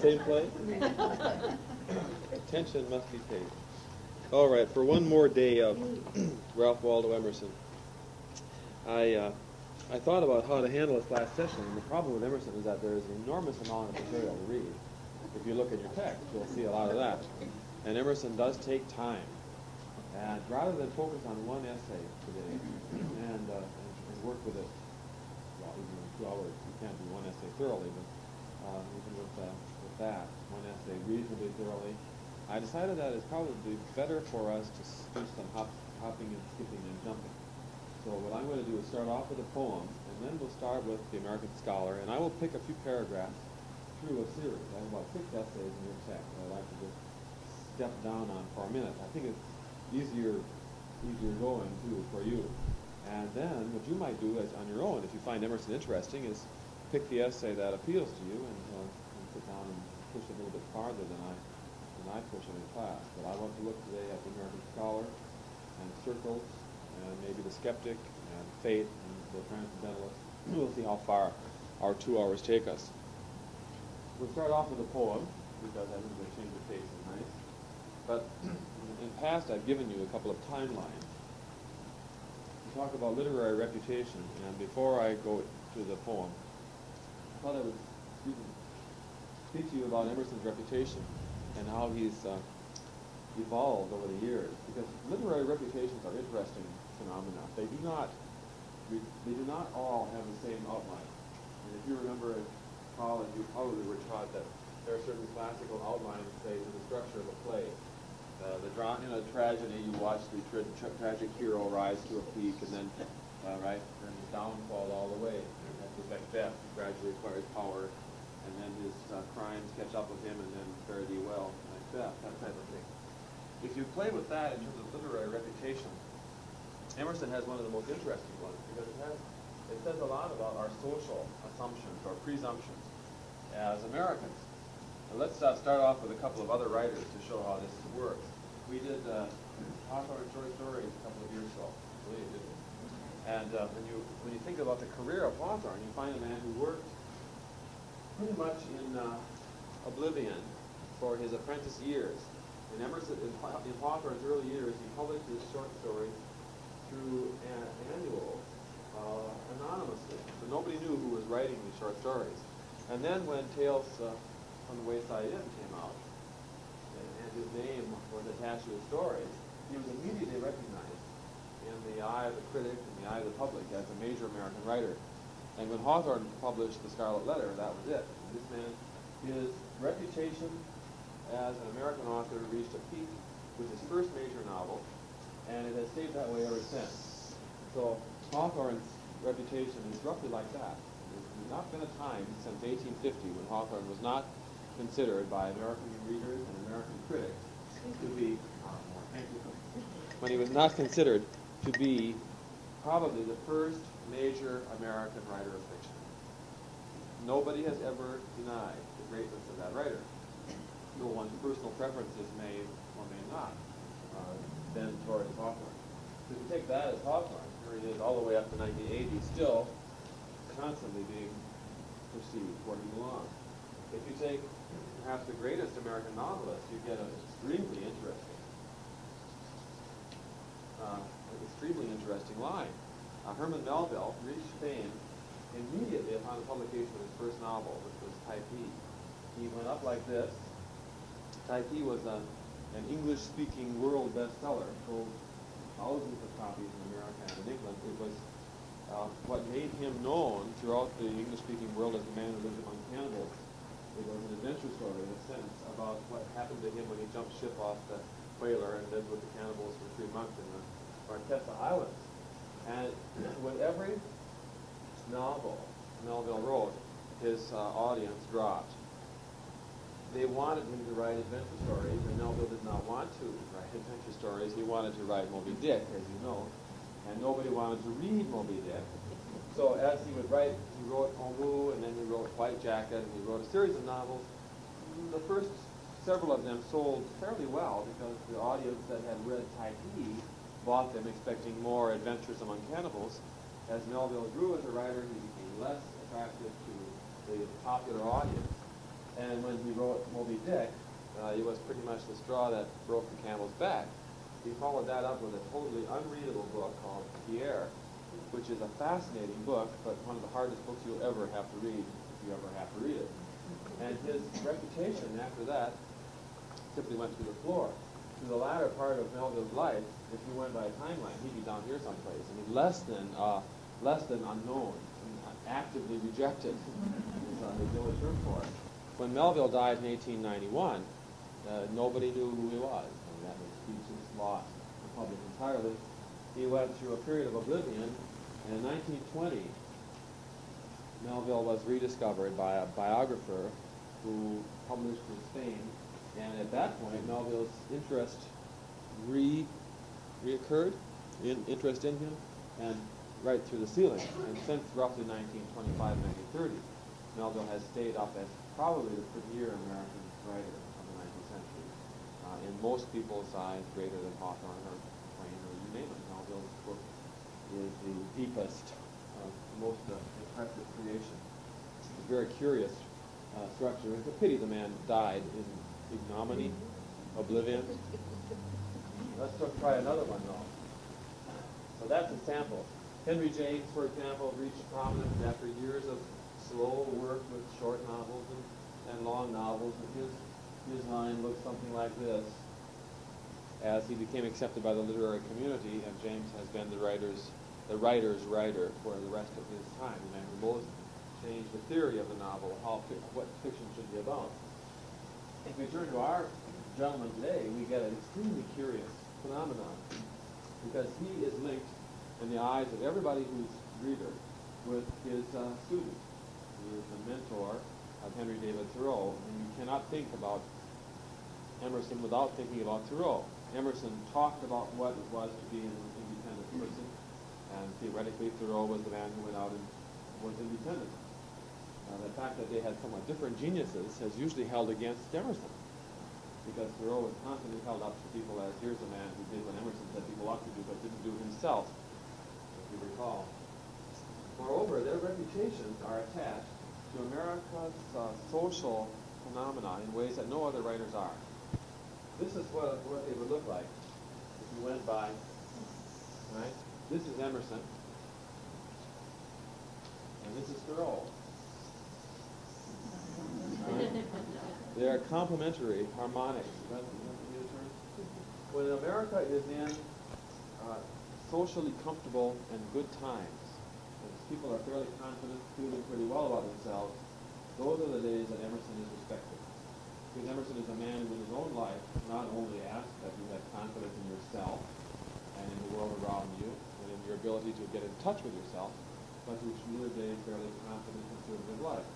Same place? Attention must be paid. All right, for one more day of Ralph Waldo Emerson, I uh, I thought about how to handle this last session, and the problem with Emerson is that there is an enormous amount of material to read. If you look at your text, you'll see a lot of that. And Emerson does take time. And rather than focus on one essay today and, uh, and, work with it, well, even in two hours, you can't do one essay thoroughly, but uh, even with, uh, that, one essay reasonably thoroughly, I decided that it's probably better for us to do some hop, hopping and skipping and jumping. So what I'm going to do is start off with a poem, and then we'll start with the American Scholar, and I will pick a few paragraphs through a series. I have about six essays in your text that I'd like to just step down on for a minute. I think it's easier, easier going too for you. And then what you might do as on your own, if you find Emerson interesting, is pick the essay that appeals to you and, uh, and sit down and a little bit farther than I than I push it in class. But I want to look today at the American Scholar and Circles and maybe the Skeptic and Fate and the Transcendentalist. we'll see how far our two hours take us. We'll start off with a poem because I think the change of pace is nice. But in the past, I've given you a couple of timelines. We talk about literary reputation, and before I go to the poem, I thought I would speak to you about Emerson's reputation and how he's uh, evolved over the years. Because literary reputations are interesting phenomena. They do not they do not all have the same outline. And if you remember in college, you probably were taught that there are certain classical outlines, say, to the structure of a play. Uh, the dra- in a tragedy, you watch the tra tra tragic hero rise to a peak, and then, uh, right, his downfall all the way. And That's Macbeth, gradually acquires power, and then his uh, crimes catch up with him, and then fare thee well, Macbeth, that that type of thing. If you play with that in terms of literary reputation, Emerson has one of the most interesting ones because it has it says a lot about our social assumptions or presumptions as Americans. Now let's uh, start off with a couple of other writers to show how this works. We did uh, Hawthorne short stories a couple of years ago. Really did. And uh, when you when you think about the career of Hawthorne, you find a man who worked pretty much in uh, oblivion for his apprentice years. In Emerson, in, in Hawthorne's early years, he published his short stories through an annual uh, anonymously. So nobody knew who was writing these short stories. And then when Tales uh, from the Wayside Inn came out, and, and his name was attached to his stories, he was immediately recognized in the eye of the critic and the eye of the public as a major American writer. And when Hawthorne published The Scarlet Letter, that was it. This man, his reputation as an American author reached a peak with his first major novel, and it has stayed that way ever since. So Hawthorne's reputation is roughly like that. There's not been a time since 1850 when Hawthorne was not considered by American readers and American critics to be, when he was not considered to be probably the first major American writer of fiction. Nobody has ever denied the greatness of that writer no one's personal preferences may or may not uh, bend towards Hawthorne. So if you take that as Hawthorne, here he is all the way up to 1980, still constantly being perceived where he belongs. If you take perhaps the greatest American novelist, you get an extremely interesting, uh, extremely interesting line. Uh, Herman Melville reached fame immediately upon the publication of his first novel, which was Typee. He went up like this, Typee was a, an English-speaking world bestseller, sold thousands of copies in America and in England. It was uh, what made him known throughout the English-speaking world as the man who lived among cannibals. It was an adventure story, in a sense, about what happened to him when he jumped ship off the whaler and lived with the cannibals for three months in the Marquesa Islands. And with every novel Melville wrote, his uh, audience dropped they wanted him to write adventure stories, and Melville did not want to write adventure stories. He wanted to write Moby Dick, as you know, and nobody wanted to read Moby Dick. So as he would write, he wrote Omoo, and then he wrote White Jacket, and he wrote a series of novels. The first several of them sold fairly well because the audience that had read Typee bought them expecting more adventures among cannibals. As Melville grew as a writer, he became less attractive to the popular audience And when he wrote Moby Dick, uh, it was pretty much the straw that broke the camel's back. He followed that up with a totally unreadable book called Pierre, which is a fascinating book, but one of the hardest books you'll ever have to read if you ever have to read it. And his reputation after that simply went through the floor. Through the latter part of Melville's life, if you went by a timeline, he'd be down here someplace. I mean, less than uh, less than unknown, actively rejected is uh, the English term for it. When Melville died in 1891, uh, nobody knew who he was. I mean, that was he just lost the public entirely. He went through a period of oblivion, and in 1920, Melville was rediscovered by a biographer who published his fame, and at that point, Melville's interest re reoccurred, in, interest in him, and right through the ceiling. And since roughly 1925, 1930, Melville has stayed up as probably the premier American writer of the 19th century. Uh, in most people's eyes, greater than Hawthorne or Twain or you name it. Melville's book is the deepest, uh, most uh, impressive creation. It's a very curious uh, structure. It's a pity the man died in ignominy, oblivion. Let's try another one though. So that's a sample. Henry James, for example, reached prominence after years of slow work with short novels and, and long novels. And his, his line looks something like this. As he became accepted by the literary community, and James has been the writer's, the writer's writer for the rest of his time. The man who most changed the theory of the novel, how what fiction should be about. If we turn to our gentleman today, we get an extremely curious phenomenon because he is linked in the eyes of everybody who's reader with his uh, student. He is the mentor of Henry David Thoreau, and you cannot think about Emerson without thinking about Thoreau. Emerson talked about what it was to be an independent person, and theoretically Thoreau was the man who went out and was independent. Uh, the fact that they had somewhat different geniuses has usually held against Emerson, because Thoreau was constantly held up to people as here's a man who did what Emerson said people ought to do, but didn't do himself if you recall. Moreover, their reputations are attached to America's uh, social phenomena in ways that no other writers are. This is what, what they would look like if you went by, right? This is Emerson, and this is Thoreau. Right? They are complementary, harmonics. When America is in uh, socially comfortable and good times, people are fairly confident, feeling pretty well about themselves, those are the days that Emerson is respected. Because Emerson is a man who in his own life not only asked that you have confidence in yourself and in the world around you and in your ability to get in touch with yourself, but who lived a fairly confident, conservative life.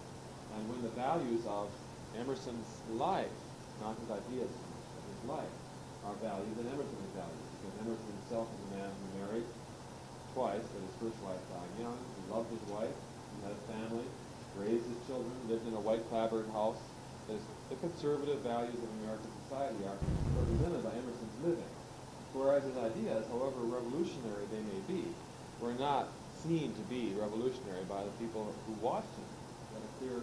And when the values of Emerson's life, not his ideas, but his life, are valued, then Emerson is valued. Because Emerson himself is a man who married twice, but his first wife died young. He loved his wife, he had a family, raised his children, lived in a white clapboard house. the conservative values of American society are represented by Emerson's living. Whereas his ideas, however revolutionary they may be, were not seen to be revolutionary by the people who watched him. A clear?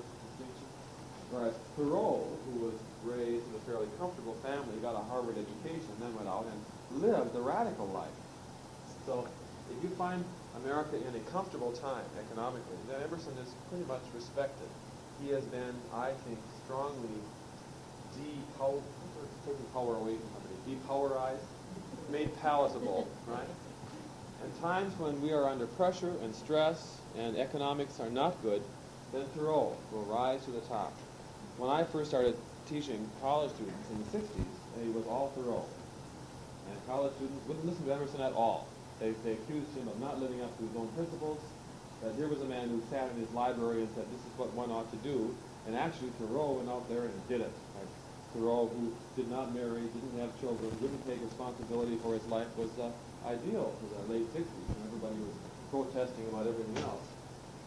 Whereas Thoreau, who was raised in a fairly comfortable family, got a Harvard education, then went out and lived the radical life. So if you find America in a comfortable time economically, then Emerson is pretty much respected. He has been, I think, strongly de-power, taking power away from somebody, depowerized, made palatable, right? And times when we are under pressure and stress and economics are not good, then Thoreau will rise to the top. When I first started teaching college students in the 60s, it was all Thoreau. And college students wouldn't listen to Emerson at all. They, they accused him of not living up to his own principles. That here was a man who sat in his library and said, this is what one ought to do. And actually, Thoreau went out there and did it. Like, Thoreau, who did not marry, didn't have children, wouldn't take responsibility for his life, was uh, ideal for the late 60s when everybody was protesting about everything else.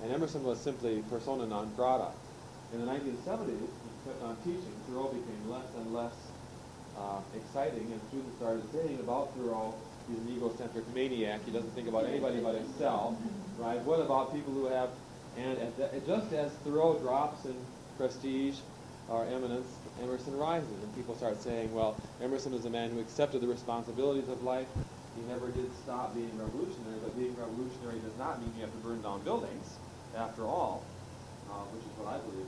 And Emerson was simply persona non grata. In the 1970s, he kept on teaching. Thoreau became less and less uh, exciting, and students started saying about Thoreau, he's an egocentric maniac. He doesn't think about anybody but himself, right? What about people who have, and the, just as Thoreau drops in prestige, our eminence, Emerson rises, and people start saying, well, Emerson is a man who accepted the responsibilities of life. He never did stop being revolutionary, but being revolutionary does not mean you have to burn down buildings, after all, uh, which is what I believe.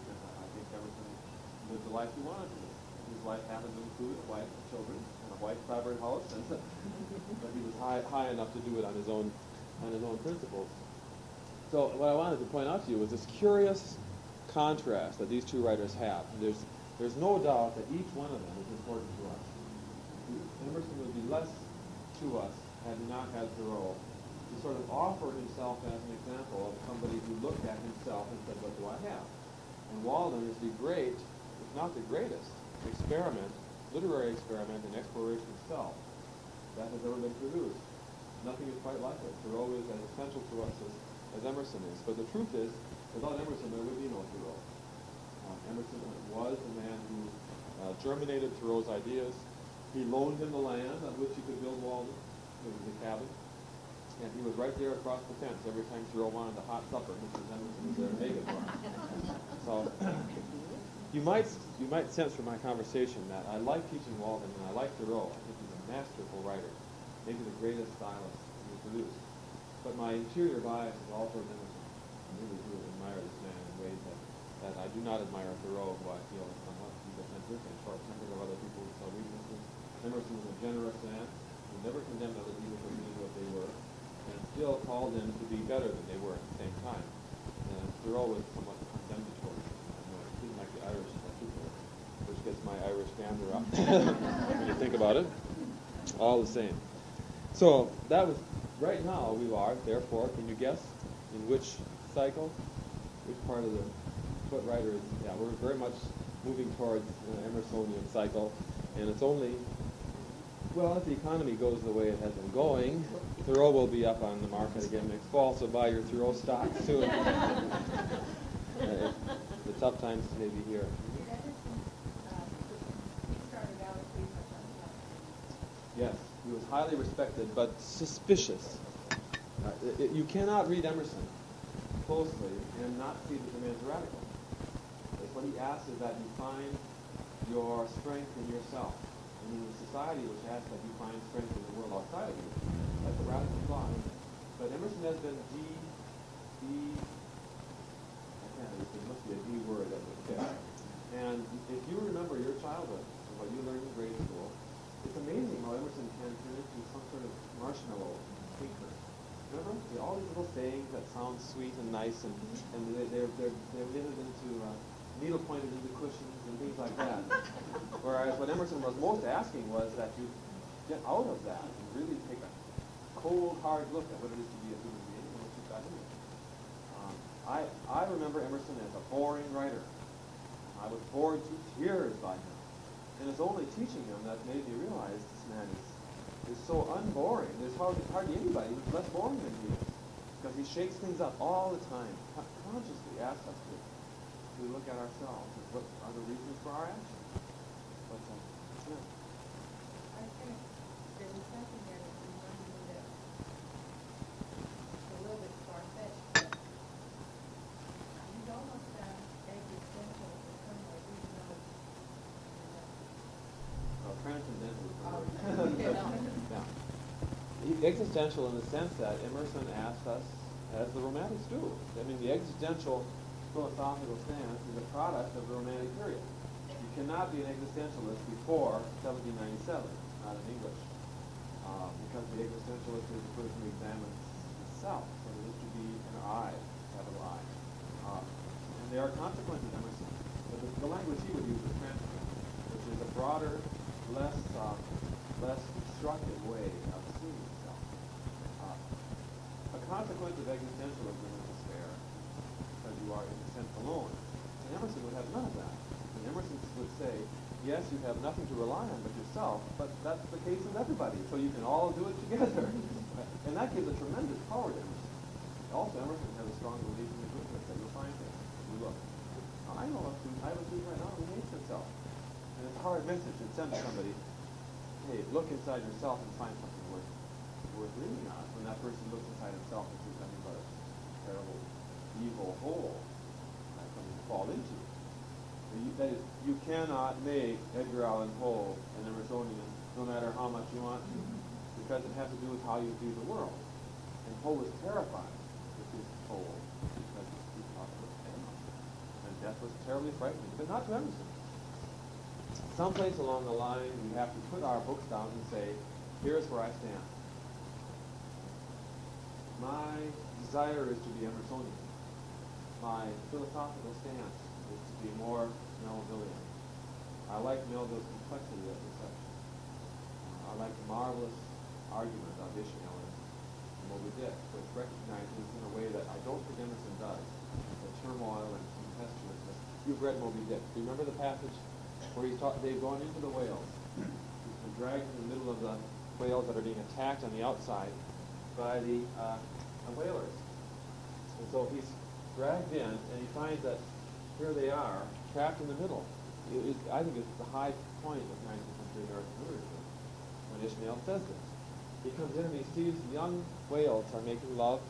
I lived the life he wanted to live. His life happened to include a wife children and a white covered house, and but he was high, high enough to do it on his own on his own principles. So what I wanted to point out to you was this curious contrast that these two writers have. There's there's no doubt that each one of them is important to us. Emerson would be less to us had he not had Thoreau to sort of offer himself as an example of somebody who looked at himself and said, what do I have? And Walden is the great, if not the greatest, experiment, literary experiment in exploration of self that has ever been produced. Nothing is quite like it. Thoreau is as essential to us as, as Emerson is. But the truth is, without Emerson, there would be no Thoreau. Uh, Emerson was the man who uh, germinated Thoreau's ideas. He loaned him the land on which he could build Walden. It was a cabin. And he was right there across the fence every time Thoreau wanted a hot supper. Mr. Emerson was there to make it for him. So you might you might sense from my conversation that I like teaching Walden and I like Thoreau. I think he's a masterful writer, maybe the greatest stylist he produced. But my interior bias is all toward Emerson. I really do admire this man in ways that, that I do not admire Thoreau, who I feel is somewhat egocentric and short-tempered of other people's uh, weaknesses. Emerson was a generous man who never condemned other people for being what they were, and still called them to be better than they were at the same time. And Thoreau was somewhat condemnatory. I like the Irish which gets my When you think about it. All the same. So that was right now we are, therefore, can you guess in which cycle? Which part of the foot rider is yeah, we're very much moving towards an Emersonian cycle. And it's only well, if the economy goes the way it has been going, Thoreau will be up on the market again next fall, so buy your Thoreau stock soon. uh, the tough times may be here. Yes, he was highly respected, but suspicious. Uh, it, you cannot read Emerson closely and not see that the man's radical. Because what he asks is that you find your strength in yourself. And in a society which asks that you find strength in the world outside of you, that's a radical thought. But Emerson has been the, the, I can't, there must be a D word that would fit. And if you remember your childhood, what you learned in grade school, it's amazing how Emerson can turn into some sort of marshmallow thinker. Remember? They, all these little sayings that sound sweet and nice, and, and they, they're, they're, they're knitted into, uh, needle pointed into cushions and things like that. Whereas what Emerson was most asking was that you get out of that and really take a cold, hard look at what it is to be a human being and what you've got in you. Um, I, I remember Emerson as a boring writer. I was bored to tears by him. And it's only teaching him that made me realize this man is, is so unboring. There's hardly, hardly anybody who's less boring than he is. Because he shakes things up all the time, consciously asks us to, to look at ourselves and what are the reasons for our actions. But, uh, yeah. I think there's something there that reminds me that it's a little bit far-fetched, but you'd almost have existential to some way, we know. Uh, transcendental. is the Um, word. you know. Yeah. E- Existential in the sense that Emerson asked us, as the Romantics do. I mean, the existential philosophical stance is a product of the Romantic period. You cannot be an existentialist before 1797, not in English, uh, because the existentialist is the person who examines itself. So there is to be an I, capital I. Uh, and there are consequences, Emerson. But the, the language he would use is which is a broader, less uh, less destructive way of seeing yourself. Uh, a consequence of existentialism is despair, because you are in a sense alone. And Emerson would have none of that. And Emerson would say, yes, you have nothing to rely on but yourself, but that's the case with everybody, so you can all do it together. and that gives a tremendous power to Emerson. Also, Emerson has a strong belief in the goodness that you'll find things. You look. I know a student, I have a student right now who hates himself. And it's a hard message to send to somebody, hey, look inside yourself and find something worth, worth leaning on. When that person looks inside himself and sees nothing but a terrible, evil hole that can fall into. You, that is, you cannot make Edgar Allan Poe an Emersonian, no matter how much you want to, because it has to do with how you view the world. And Poe was terrified with his soul because he thought it was death. And death was terribly frightening, but not to Emerson. Someplace along the line, we have to put our books down and say, here's where I stand. My desire is to be Emersonian. My philosophical stance is to be more Melvillian. I like Melville's complexity of perception. I like the marvelous argument of Ishmael and Moby Dick, which recognizes in a way that I don't think Emerson does, the turmoil and tempestuousness. You've read Moby Dick. Do you remember the passage where he's taught, they've gone into the whales. He's been dragged in the middle of the whales that are being attacked on the outside by the, uh, whalers. And so he's dragged in, and he finds that here they are, trapped in the middle. It, it, I think it's the high point of 19th century American literature when Ishmael says this. He comes in and he sees young whales are making love,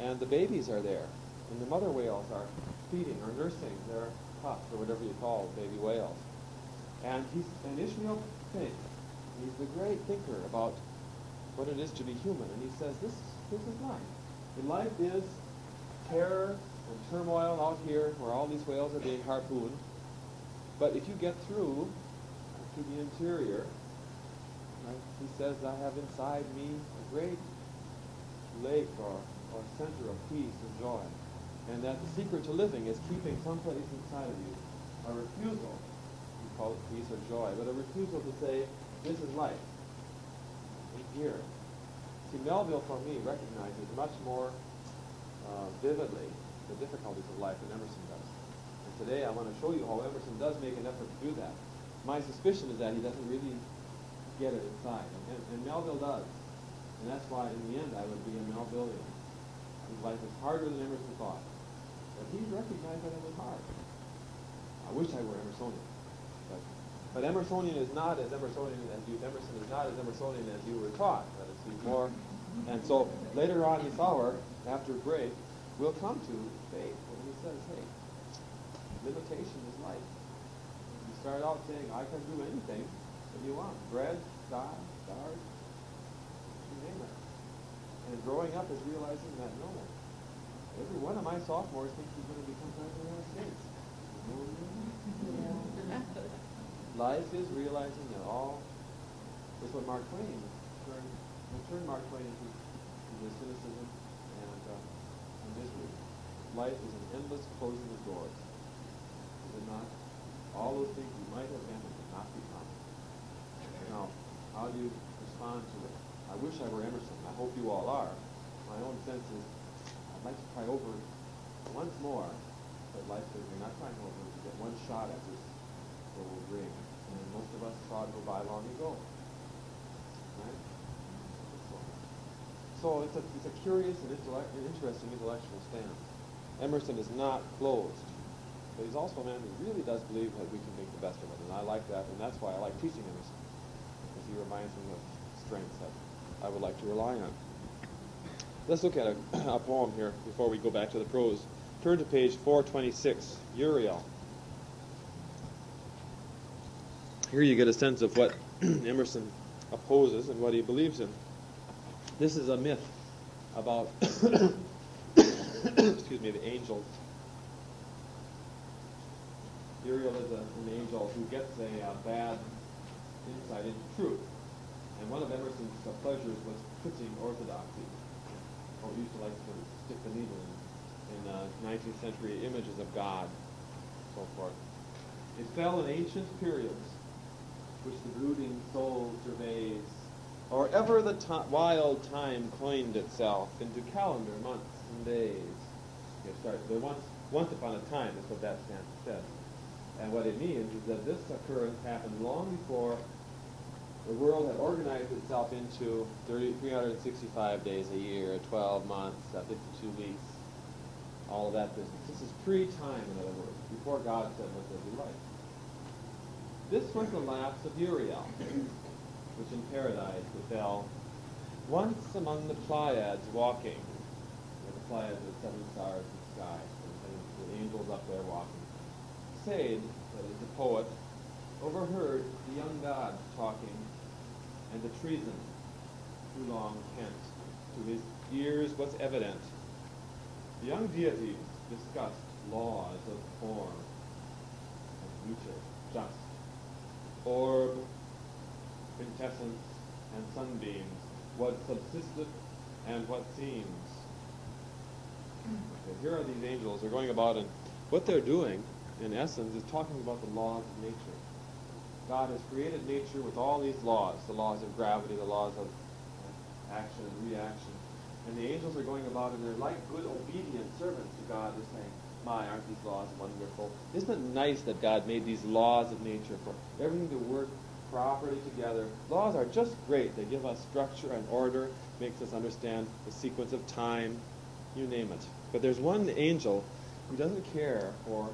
and the babies are there, and the mother whales are feeding or nursing their pups or whatever you call baby whales. And he's and Ishmael thinks he's the great thinker about what it is to be human, and he says this this is life. And life is terror and turmoil out here where all these whales are being harpooned. But if you get through to the interior, right, he says, I have inside me a great lake or, or center of peace and joy. And that the secret to living is keeping someplace inside of you a refusal, we call it peace or joy, but a refusal to say, this is life. In here. See, Melville, for me, recognizes much more uh, vividly the difficulties of life than Emerson does. And today I want to show you how Emerson does make an effort to do that. My suspicion is that he doesn't really get it inside, and, and, Melville does. And that's why, in the end, I would be a Melvillian. His life is harder than Emerson thought. But he recognized that it was hard. I wish I were Emersonian. But, Emersonian is not as Emersonian as you, Emerson is not as Emersonian as you were taught. That is, more, and so later on this hour, after break, we'll come to Fate. And he says, hey, limitation is life. You start out saying, I can do anything that you want. Bread, sky, stars, you name it. And growing up is realizing that no, every one of my sophomores thinks he's going to become president of the United States. Life is realizing that all is what Mark Twain turned, turned Mark Twain into, into cynicism and, uh, and misery. Life is an endless closing of doors. Is it not? All those things you might have been and did not become. Now, how do you respond to it? I wish I were Emerson. I hope you all are. My own sense is I'd like to try over once more, but life says you're not trying over to get one shot at this gold ring. And most of us saw it go by long ago. Right? So, it's a, it's a curious and interesting intellectual stance. Emerson is not closed, but he's also a man who really does believe that we can make the best of it, and I like that, and that's why I like teaching Emerson, because he reminds me of strengths that I would like to rely on. Let's look at a, a poem here before we go back to the prose. Turn to page 426, Uriel. Here you get a sense of what Emerson opposes and what he believes in. This is a myth about, excuse me, the angels. Uriel is a, an angel who gets a uh, bad insight into truth. And one of Emerson's uh, pleasures was twitching orthodoxy. Or used to like to stick the needle in, in uh, 19th century images of God, so forth. It fell in ancient periods, which the brooding soul surveys, or ever the wild time coined itself into calendar months and days. You start, there once, once upon a time is what that stanza says. And what it means is that this occurrence happened long before the world had organized itself into 30, 365 days a year, 12 months, uh, 52 weeks, all of that business. This is pre-time, in other words, before God said what there be light. This was the lapse of Uriel, which in paradise befell once among the Pleiades walking. The Pleiades are seven stars in the sky, and the angels up there walking. Sade, that is the poet, overheard the young gods talking, and the treason too long pent. To his ears was evident. The young deities discussed laws of form, and nature just, orb, quintessence, and sunbeams, what subsisteth and what seems. Here are these angels. They're going about, and what they're doing, in essence, is talking about the laws of nature. God has created nature with all these laws, the laws of gravity, the laws of uh, action and reaction. And the angels are going about, and they're like good, obedient servants to God. They're saying, my, aren't these laws wonderful? Isn't it nice that God made these laws of nature for everything to work properly together? Laws are just great. They give us structure and order, makes us understand the sequence of time, you name it. But there's one angel who doesn't care for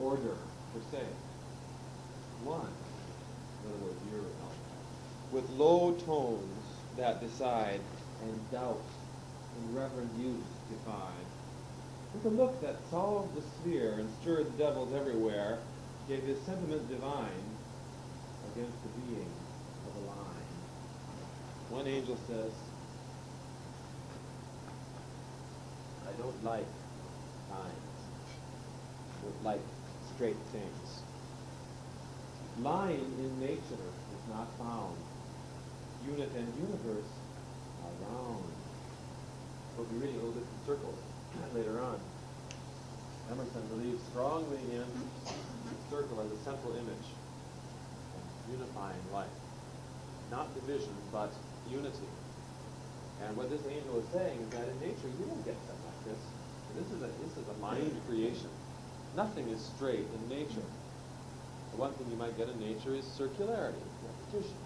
order per se. One, in other words, with low tones that decide and doubt and reverent use define. With a look that solved the sphere and stirred the devils everywhere, gave his sentiment divine against the being of a line. One angel says, I don't like lines. I don't like straight things. Line in nature is not found. Unit and universe are round. But reading a little bit in circles later on. Emerson believes strongly in the circle as a central image of unifying life. Not division, but unity. And what this angel is saying is that in nature you don't get stuff like this. This is a this is a mind creation. Nothing is straight in nature. The one thing you might get in nature is circularity, repetition.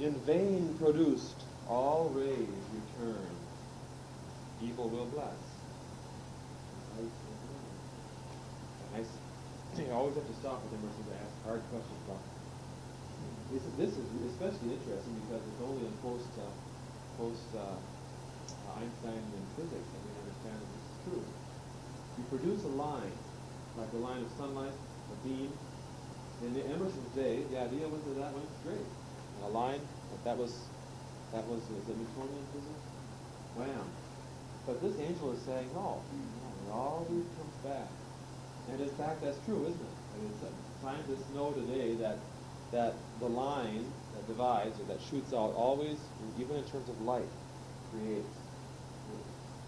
In vain produced, all rays return. Evil will bless. Nice. You always have to stop with Emerson to ask hard questions about. This is, this is especially interesting because it's only in post uh, post uh, Einsteinian physics that we understand that this is true. You produce a line, like the line of sunlight, a beam. In the Emerson's day, the idea was that that went straight. A line, that was, that was, is it Newtonian physics? Wham. But this angel is saying, no, it always comes back. And in fact, that's true, isn't it? I mean, scientists know today that that the line that divides or that shoots out always, even in terms of light, creates.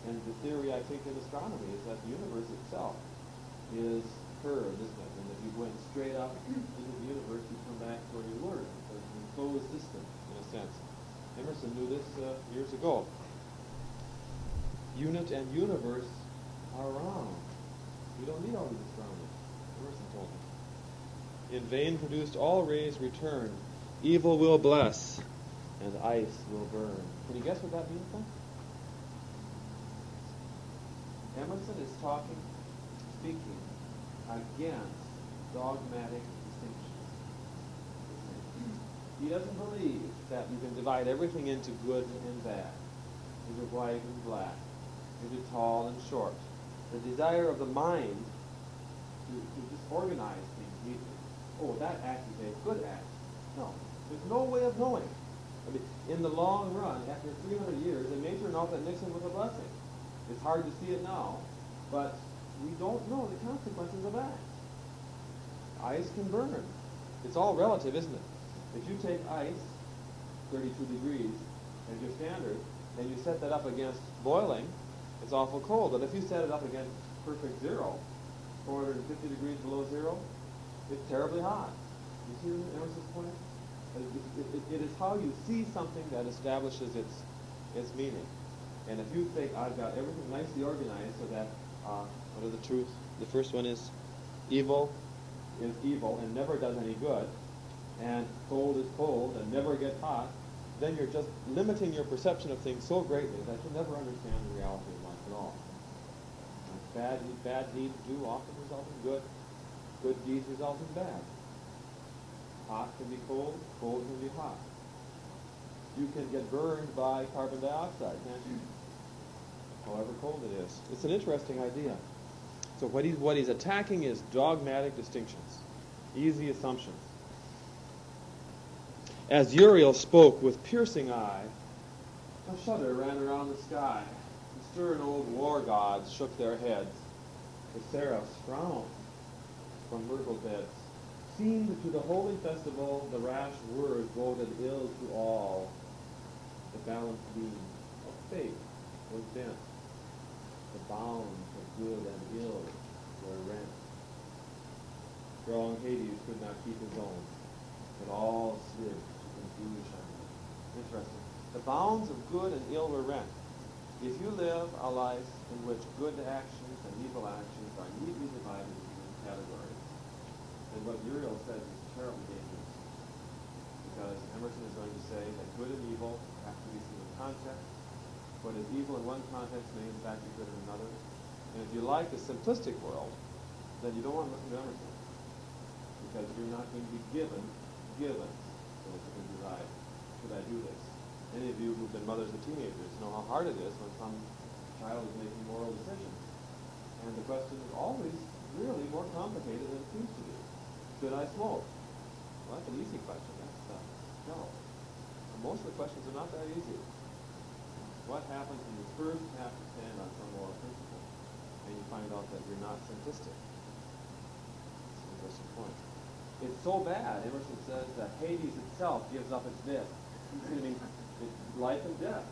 And the theory, I think, in astronomy is that the universe itself is curved, isn't it? And if you went straight up into the universe, you come back to where you were. It's a closed system, in a sense. Emerson knew this uh, years ago. Unit and universe are wrong. We don't need all these astronomers. Emerson told me. In vain produced all rays return. Evil will bless, and ice will burn. Can you guess what that means then? Emerson is talking, speaking against dogmatic distinctions. He doesn't believe that you can divide everything into good and bad, into white and black, into tall and short. The desire of the mind to, to disorganize things neatly. Oh, that act is a good act. No, there's no way of knowing. I mean, in the long run, after 300 years, it may turn out that Nixon was a blessing. It's hard to see it now, but we don't know the consequences of that. Ice can burn. It's all relative, isn't it? If you take ice, 32 degrees, as your standard, and you set that up against boiling, it's awful cold. But if you set it up against perfect zero, 450 degrees below zero, it's terribly hot. You see Emerson's point? It, it, it is how you see something that establishes its its meaning. And if you think I've got everything nicely organized so that uh, what are the truths? The first one is evil is evil and never does any good, and cold is cold and never gets hot, then you're just limiting your perception of things so greatly that you'll never understand the reality of life at all. And bad, bad deeds do often result in good. Good deeds result in bad. Hot can be cold, cold can be hot. You can get burned by carbon dioxide, can't you? However cold it is. It's an interesting idea. So what he's, what he's attacking is dogmatic distinctions, easy assumptions. As Uriel spoke with piercing eye, a shudder ran around the sky. Stern old war gods shook their heads. The seraphs frowned from myrtle beds. Seemed to the holy festival the rash word boded ill to all. The balance beam of fate was bent. The bounds of good and ill were rent. Strong Hades could not keep his own, but all slid to confusion. Interesting. The bounds of good and ill were rent. If you live a life in which good actions and evil actions are neatly divided into categories, then what Uriel says is terribly dangerous. Because Emerson is going to say that good and evil have to be seen in context. What is evil in one context may in fact be good in another. And if you like the simplistic world, then you don't want to listen to Emerson. Because you're not going to be given given so decide, should I do this? Any of you who've been mothers of teenagers know how hard it is when some child is making moral decisions. And the question is always really more complicated than it seems to be. Should I smoke? Well, that's an easy question. That's uh, no. And most of the questions are not that easy. What happens when you first have to stand on some moral principle and you find out that you're not simplistic? That's an interesting point. It's so bad, Emerson says, that Hades itself gives up its bid. I mean, it's life and death.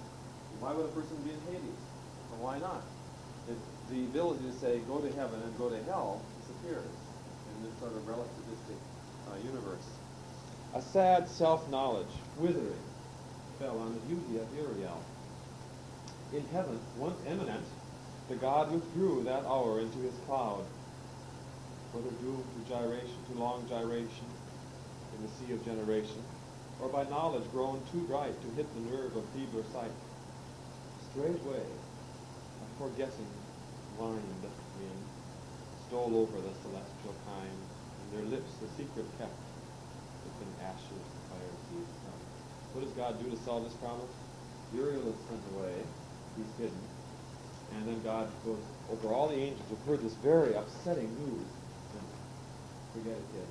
Why would a person be in Hades? Well, why not? The ability to say go to heaven and go to hell disappears in this sort of relativistic uh, universe. A sad self-knowledge, withering, fell on the beauty of Uriel. In heaven, once eminent, the god withdrew that hour into his cloud, whether doomed to gyration, to long gyration in the sea of generation, or by knowledge grown too bright to hit the nerve of feebler sight. Straightway, a forgetting wind wind stole over the celestial kind, and their lips the secret kept within ashes, fire, sea, sun. What does God do to solve this problem? Uriel is sent away, he's hidden, and then God goes over all the angels who've heard this very upsetting news. Forget it.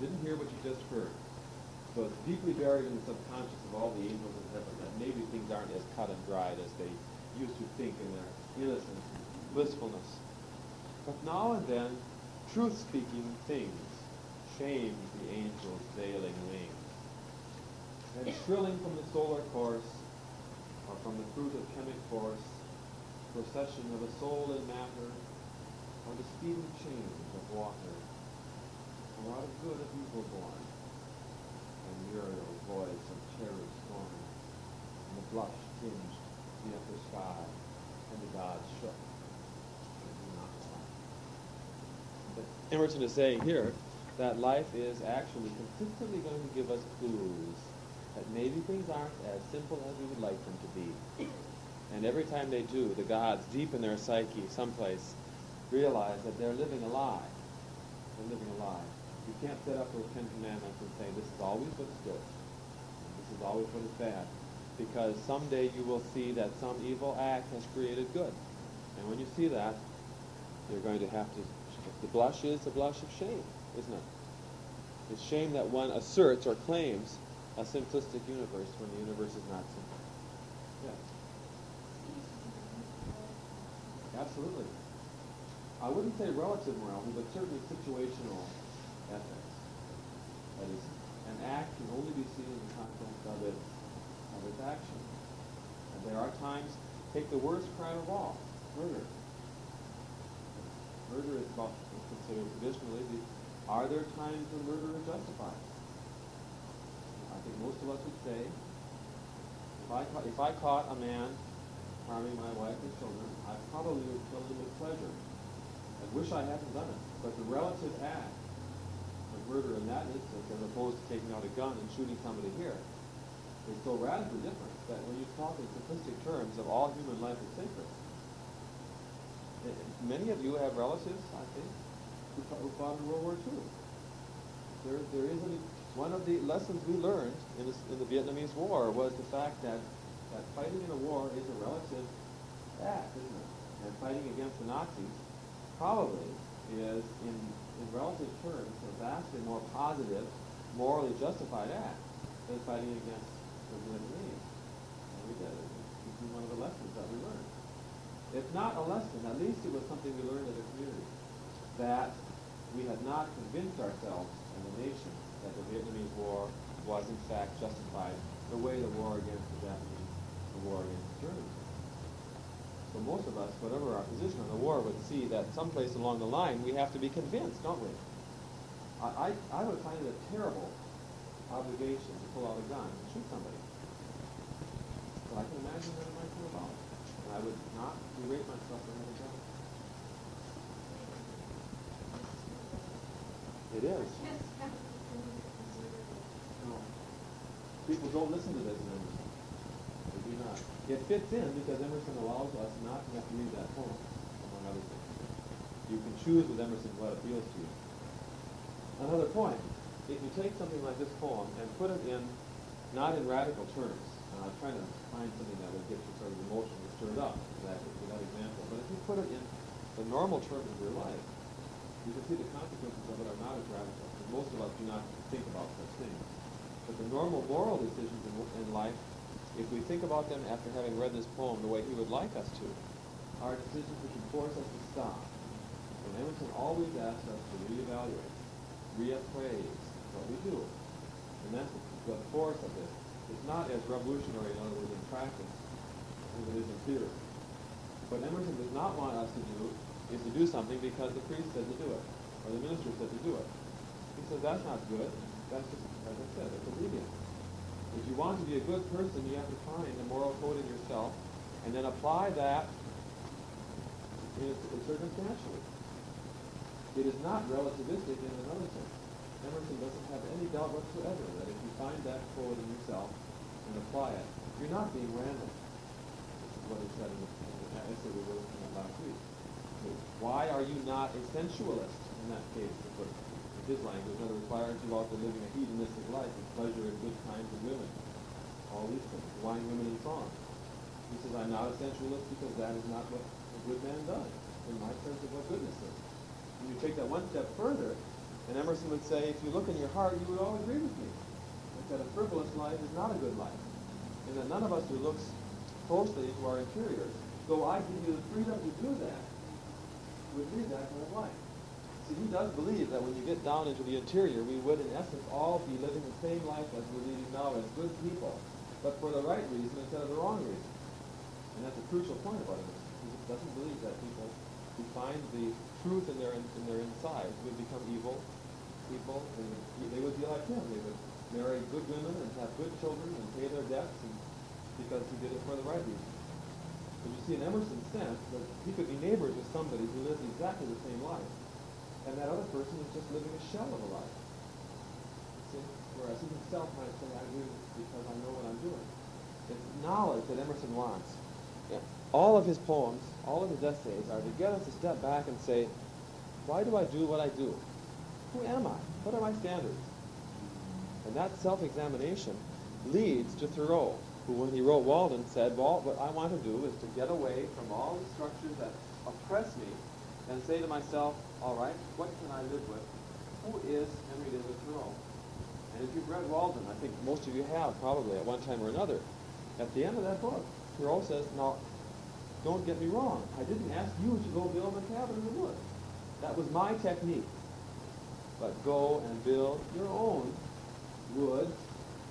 You didn't hear what you just heard. So it's deeply buried in the subconscious of all the angels in heaven that maybe things aren't as cut and dried as they used to think in their innocence and blissfulness. But now and then, truth-speaking things shame the angel's veiling wings. And shrilling from the solar course, or from the fruit of chemic force, procession of a soul in matter, or the speeding change of water, or out of good of evil born, voice of scorn, and the blush tinged the upper sky, and the gods shook. But Emerson is saying here that life is actually consistently going to give us clues that maybe things aren't as simple as we would like them to be. And every time they do, the gods, deep in their psyche, someplace, realize that they're living a lie. They're living a lie. You can't set up those Ten Commandments and say, this is always what is good. This is always what is bad. Because someday you will see that some evil act has created good. And when you see that, you're going to have to, the blush is the blush of shame, isn't it? It's shame that one asserts or claims a simplistic universe when the universe is not simple. Yes. Absolutely. I wouldn't say relative morality, but certainly situational That is, an act can only be seen in the context of its, of its action. And there are times, take the worst crime of all, murder. Murder is considered traditionally, the, are there times when murder is justified? I think most of us would say, if I, ca- if I caught a man harming my wife and children, I probably would kill him with pleasure. I wish I hadn't done it. But the relative act murder in that instance, as opposed to taking out a gun and shooting somebody here, is so radically different that when you talk in simplistic terms of all human life is sacred, eh, many of you have relatives, I think, who fought, in World War II. There, there isn't one of the lessons we learned in, this, in the Vietnamese War was the fact that, that fighting in a war is a relative act, isn't it? And fighting against the Nazis probably is, in, in relative terms, a vastly more positive, morally justified act than fighting against the name. And we did. One of the lessons that we learned. If not a lesson, at least it was something we learned as a community. That we had not convinced ourselves and the nation that the Vietnamese War was in fact justified the way the war against the Japanese, the war against the Germans. So most of us, whatever our position on the war, would see that someplace along the line we have to be convinced, don't we? I, I, I would find it a terrible obligation to pull out a gun and shoot somebody. But I can imagine that it might come about. And I would not berate myself for having done it. It is. No. People don't listen to this in Emerson. They do not. It fits in because Emerson allows us not to have to read that poem, among other things. You can choose with Emerson what appeals to you. Another point, if you take something like this poem and put it in, not in radical terms, uh, I'm trying to find something that would get you sort of emotionally stirred up, that, for that example, but if you put it in the normal terms of your life, you can see the consequences of it are not as radical, most of us do not think about such things. But the normal moral decisions in, in life, if we think about them after having read this poem the way he would like us to, our decisions which would force us to stop. And Emerson always asks us to reevaluate, reappraise what we do. And that's the force of this. It's not as revolutionary, in other words, in practice, as it is in theory. What Emerson does not want us to do is to do something because the priest said to do it, or the minister said to do it. He says that's not good. That's just, as I said, it's obedience. If you want to be a good person, you have to find the moral code in yourself and then apply that in, in circumstantially. It is not relativistic in another sense. Emerson doesn't have any doubt whatsoever that if you find that code in yourself and apply it, you're not being random. This is what he said in the, essay we last week. Why are you not a sensualist in that case? His language, why aren't you out there living a hedonistic life with pleasure and good times and women? All these things, wine, women, and song. He says, I'm not a sensualist because that is not what a good man does, in my sense of what goodness is. And you take that one step further, and Emerson would say, if you look in your heart, you would all agree with me. That a frivolous life is not a good life. And that none of us who looks closely into our interiors, though I give you the freedom to do that, would lead that kind of life. He does believe that when you get down into the interior, we would, in essence, all be living the same life as we're leading now as good people, but for the right reason instead of the wrong reason. And that's a crucial point about it. He doesn't believe that people who find the truth in their in their inside would become evil people. They would, they would be like him. They would marry good women and have good children and pay their debts and, because he did it for the right reason. But you see, in Emerson's sense, that he could be neighbors with somebody who lives exactly the same life, and that other person is just living a shell of a life. See? Whereas he himself might say, I do because I know what I'm doing. It's knowledge that Emerson wants. Yeah. All of his poems, all of his essays are to get us to step back and say, why do I do what I do? Who am I? What are my standards? And that self-examination leads to Thoreau, who when he wrote Walden said, well, what I want to do is to get away from all the structures that oppress me and say to myself, all right, what can I live with? Who is Henry David Thoreau? And if you've read Walden, I think most of you have probably at one time or another, at the end of that book, Thoreau says, now, don't get me wrong. I didn't ask you to go build a cabin in the woods. That was my technique. But go and build your own woods,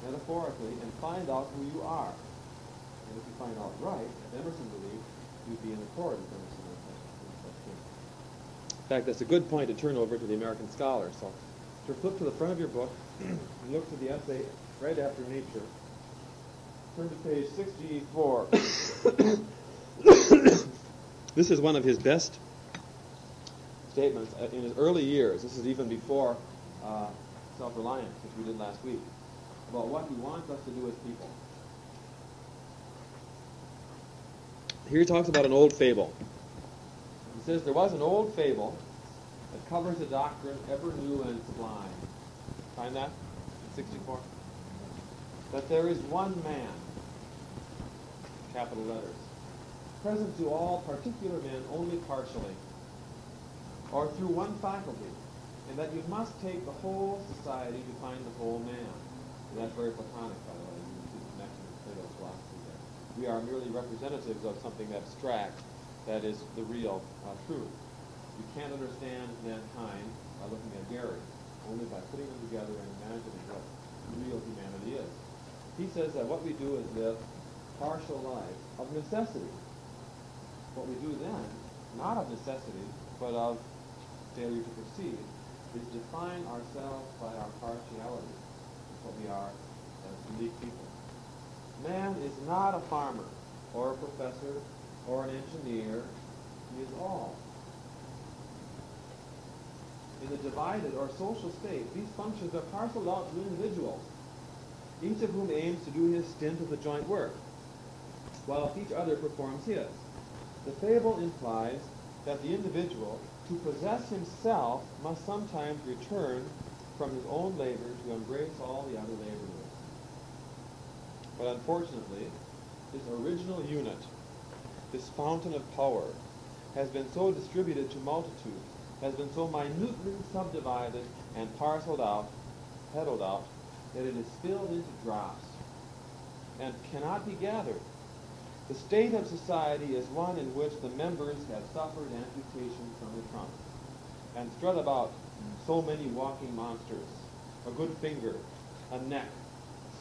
metaphorically, and find out who you are. And if you find out right, as Emerson believed, you'd be in accord with Emerson in such things. In fact, that's a good point to turn over to the American Scholar. So, to flip to the front of your book, and look to the essay right after nature. Turn to page 6G4. this is one of his best statements uh, in his early years. This is even before uh, self-reliance, which we did last week about what he wants us to do as people. Here he talks about an old fable. Says, There was an old fable that covers a doctrine ever new and sublime. Find that? 64? That there is one man, capital letters, present to all particular men only partially, or through one faculty, and that you must take the whole society to find the whole man. And that's very Platonic, by the way, you see the connection with Plato's philosophy there. We are merely representatives of something abstract that is the real uh, truth. You can't understand mankind by looking at Gary, only by putting them together and imagining what real humanity is. He says that what we do is live partial lives of necessity. What we do then, not of necessity, but of failure to perceive, is define ourselves by our partiality. What we are as unique people. Man is not a farmer, or a professor, or an engineer. Is all. In the divided or social state, these functions are parceled out to individuals, each of whom aims to do his stint of the joint work, while each other performs his. The fable implies that the individual, to possess himself, must sometimes return from his own labor to embrace all the other laborers. But unfortunately, his original unit, this fountain of power, has been so distributed to multitudes, has been so minutely subdivided and parceled out, peddled out, that it is spilled into drops and cannot be gathered. The state of society is one in which the members have suffered amputation from the trunk and strut about so many walking monsters, a good finger, a neck,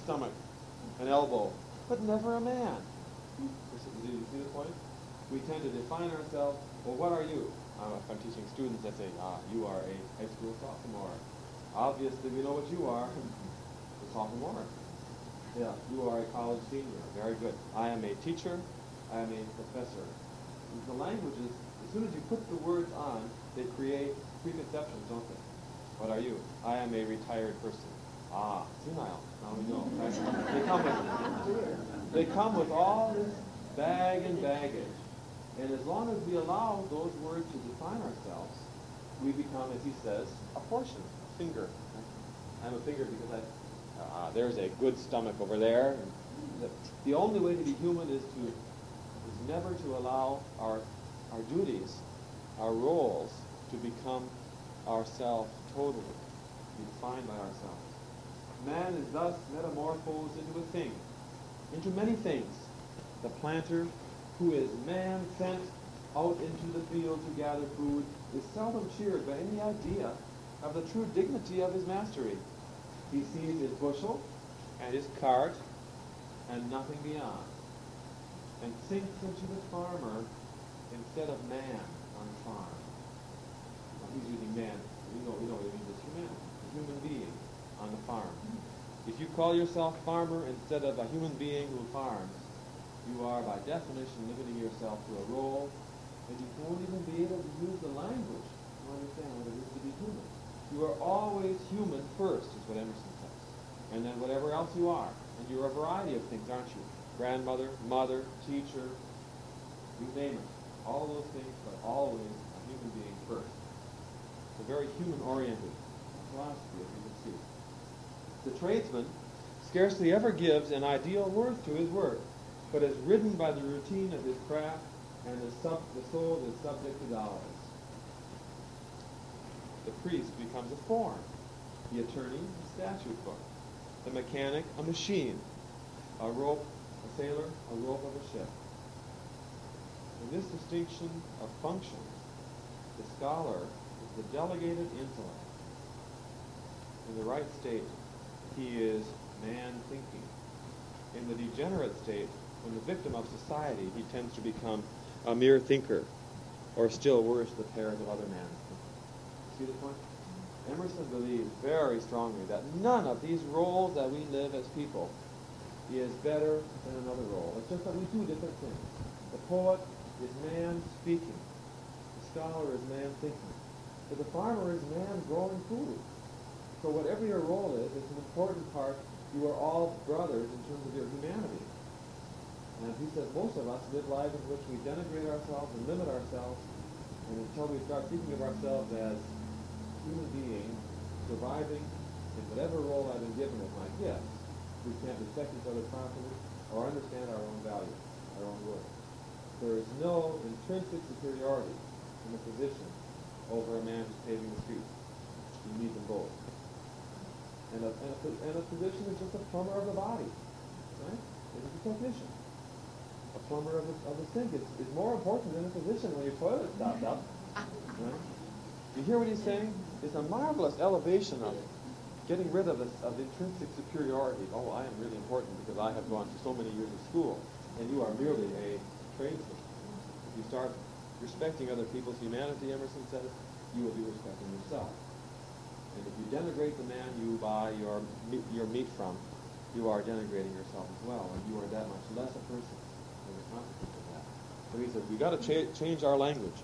stomach, an elbow, but never a man. Do you see the point? We tend to define ourselves, well, what are you? Uh, if I'm teaching students, I say, ah, you are a high school sophomore. Obviously, we know what you are, a sophomore. Yeah, you are a college senior. Very good. I am a teacher. I am a professor. And the languages, as soon as you put the words on, they create preconceptions, don't they? What are you? I am a retired person. Ah, senile. Now we know. they come with they come with all this bag and baggage. And as long as we allow those words to define ourselves, we become, as he says, a portion, a finger. I'm a finger because I, uh, there's a good stomach over there. The, only way to be human is to, is never to allow our, our duties, our roles, to become ourselves totally, be defined by ourselves. Man is thus metamorphosed into a thing, into many things. The planter, who is man sent out into the field to gather food, is seldom cheered by any idea of the true dignity of his mastery. He sees his bushel and his cart and nothing beyond, and sinks into the farmer instead of man on the farm. Now, he's using man. We know, we know it means it's humanity, a human being on the farm. If you call yourself farmer instead of a human being who farms, you are by definition limiting yourself to a role, and you won't even be able to use the language to understand what it is to be human. You are always human first, is what Emerson says. And then whatever else you are. And you're a variety of things, aren't you? Grandmother, mother, teacher, you name it. All those things, but always a human being first. It's a very human-oriented philosophy, as you can see. The tradesman scarcely ever gives an ideal worth to his work, but is ridden by the routine of his craft, and the, sub, the soul is subject to dollars. The priest becomes a form, the attorney a statute book, the mechanic a machine, a rope, a sailor a rope of a ship. In this distinction of functions, the scholar is the delegated intellect. In the right state, he is man thinking. In the degenerate state, when the victim of society, he tends to become a mere thinker, or still worse, the parent of other men. See the point? Emerson believes very strongly that none of these roles that we live as people is better than another role. It's just that we do different things. The poet is man speaking. The scholar is man thinking. But the farmer is man growing food. So whatever your role is, it's an important part. You are all brothers in terms of your humanity. And he says most of us live lives in which we denigrate ourselves and limit ourselves, and until we start thinking of ourselves as human beings surviving in whatever role I've been given as my gift, we can't respect each other properly or understand our own value, our own worth. There is no intrinsic superiority in a position over a man who's paving the streets. You need them both. And a, and a, and a physician is just a plumber of the body, right? It's a technician. A plumber of the, of the sink is, is more important than a physician when your toilet stopped up. Right? You hear what he's saying? It's a marvelous elevation of getting rid of the, of intrinsic superiority. Oh, I am really important because I have gone to so many years of school, and you are merely a tradesman. If you start respecting other people's humanity, Emerson says, you will be respecting yourself. And if you denigrate the man you buy your your meat from, you are denigrating yourself as well, and you are that much less a person So he says, we've got to cha- change our language.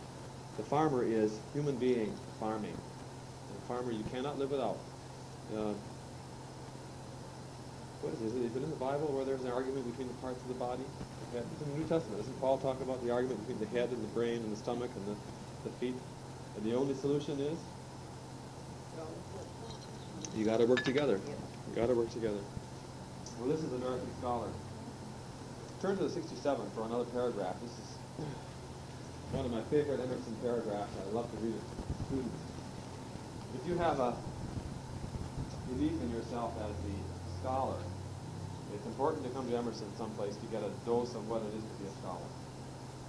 The farmer is human being farming. And farmer you cannot live without. Uh, what is it? Is it in the Bible where there's an argument between the parts of the body? It's in the New Testament. Doesn't Paul talk about the argument between the head and the brain and the stomach and the, the feet? And the only solution is you got to work together. You got to work together. Well, this is a Dorothy Scholar. Turn to the 67 for another paragraph. This is one of my favorite Emerson paragraphs. I love to read it to students. If you have a belief in yourself as the scholar, it's important to come to Emerson someplace to get a dose of what it is to be a scholar.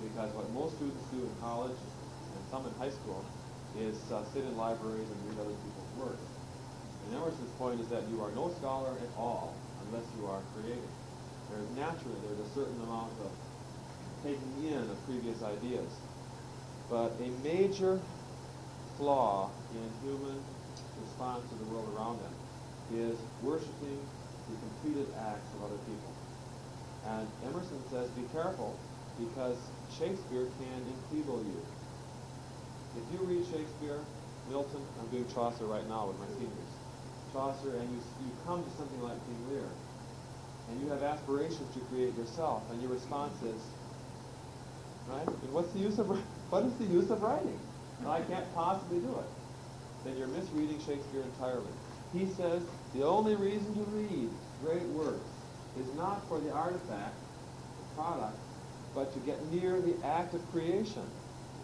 Because what most students do in college and some in high school is uh, sit in libraries and read other people's work. And Emerson's point is that you are no scholar at all unless you are creative. There's naturally there's a certain amount of taking in of previous ideas. But a major flaw in human response to the world around them is worshiping the completed acts of other people. And Emerson says, be careful, because Shakespeare can enfeeble you. If you read Shakespeare, Milton, I'm doing Chaucer right now with my seniors. Chaucer, and you, you come to something like King Lear, and you have aspirations to create yourself, and your response is, right? And what's the use of what is the use of writing? I can't possibly do it. Then you're misreading Shakespeare entirely. He says the only reason to read great works is not for the artifact, the product, but to get near the act of creation.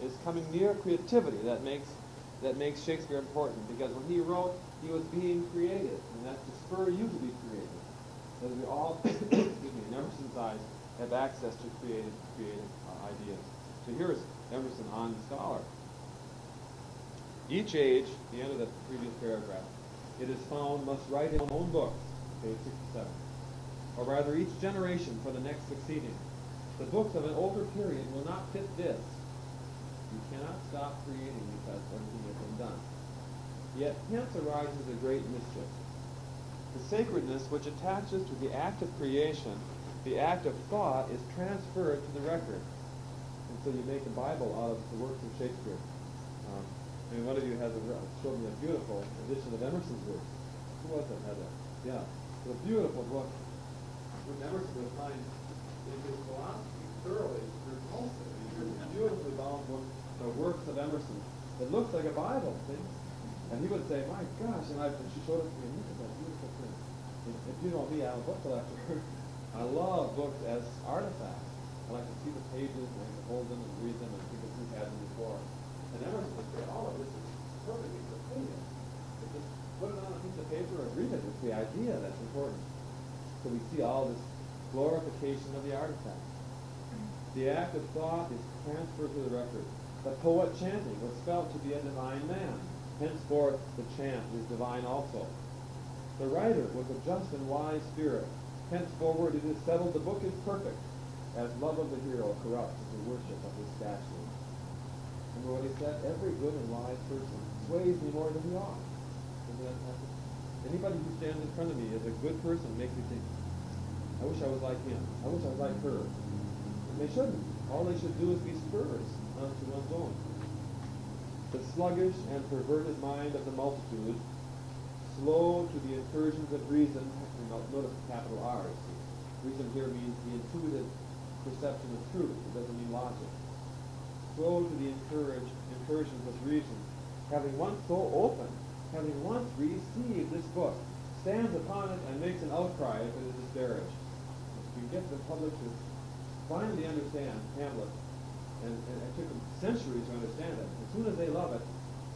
It's coming near creativity that makes that makes Shakespeare important because when he wrote, he was being creative, and that's to spur you to be. That we all, excuse me, in Emerson's eyes, have access to creative, creative uh, ideas. So here's Emerson on the scholar. Each age, the end of the previous paragraph, it is found must write its own books, page 67. Or rather, each generation for the next succeeding. The books of an older period will not fit this. You cannot stop creating because everything has been done. Yet hence arises a great mischief. The sacredness which attaches to the act of creation, the act of thought, is transferred to the record. And so you make a Bible out of the works of Shakespeare. Um, I mean, one of you has a, showed me a beautiful edition of Emerson's works. Who was it, Heather? Yeah. It's a beautiful book. When Emerson would find in his philosophy thoroughly repulsive. Beautifully bound book, The Works of Emerson. It looks like a Bible, see? And he would say, my gosh, and, I, and she showed it to me, look at that beautiful thing. If, if you know me, I'm a book collector. I love books as artifacts. I like to see the pages, and hold them and read them, and people who've had them before. And Emerson would say, all of this is perfectly Plutonian. Just put it on a piece of paper and read it. It's the idea that's important. So we see all this glorification of the artifact. The act of thought is transferred to the record. The poet chanting was felt to be a divine man. Henceforth, the chant is divine also. The writer was a just and wise spirit. Henceforward, it is settled the book is perfect, as love of the hero corrupts the worship of his statue. Remember what he said? Every good and wise person sways me more than he ought. Anybody who stands in front of me as a good person makes me think, I wish I was like him. I wish I was like her. And they shouldn't. All they should do is be spurs unto one's own. The sluggish and perverted mind of the multitude, slow to the incursions of reason, notice capital R. Reason here means the intuitive perception of truth. It doesn't mean logic. Slow to the encourage, incursions of reason, having once so opened, having once received this book, stands upon it and makes an outcry if it is disparaged. You get the public to finally understand Hamlet, and, and it took them centuries to understand it. As soon as they love it,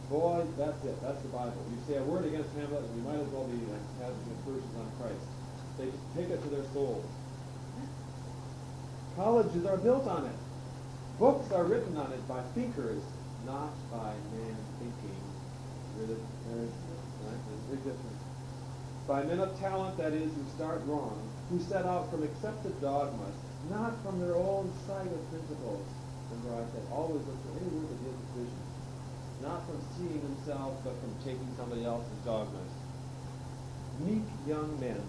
boy, that's it. That's the Bible. You say a word against Hamlet, and you might as well be like having aspersions on Christ. They take it to their souls. Colleges are built on it. Books are written on it by thinkers, not by man thinking. There's, there's, there's a big difference. By men of talent, that is, who start wrong, who set out from accepted dogmas, not from their own sight of principles. I always look for any word that gives vision. Not from seeing themselves, but from taking somebody else's dogmas. Meek young men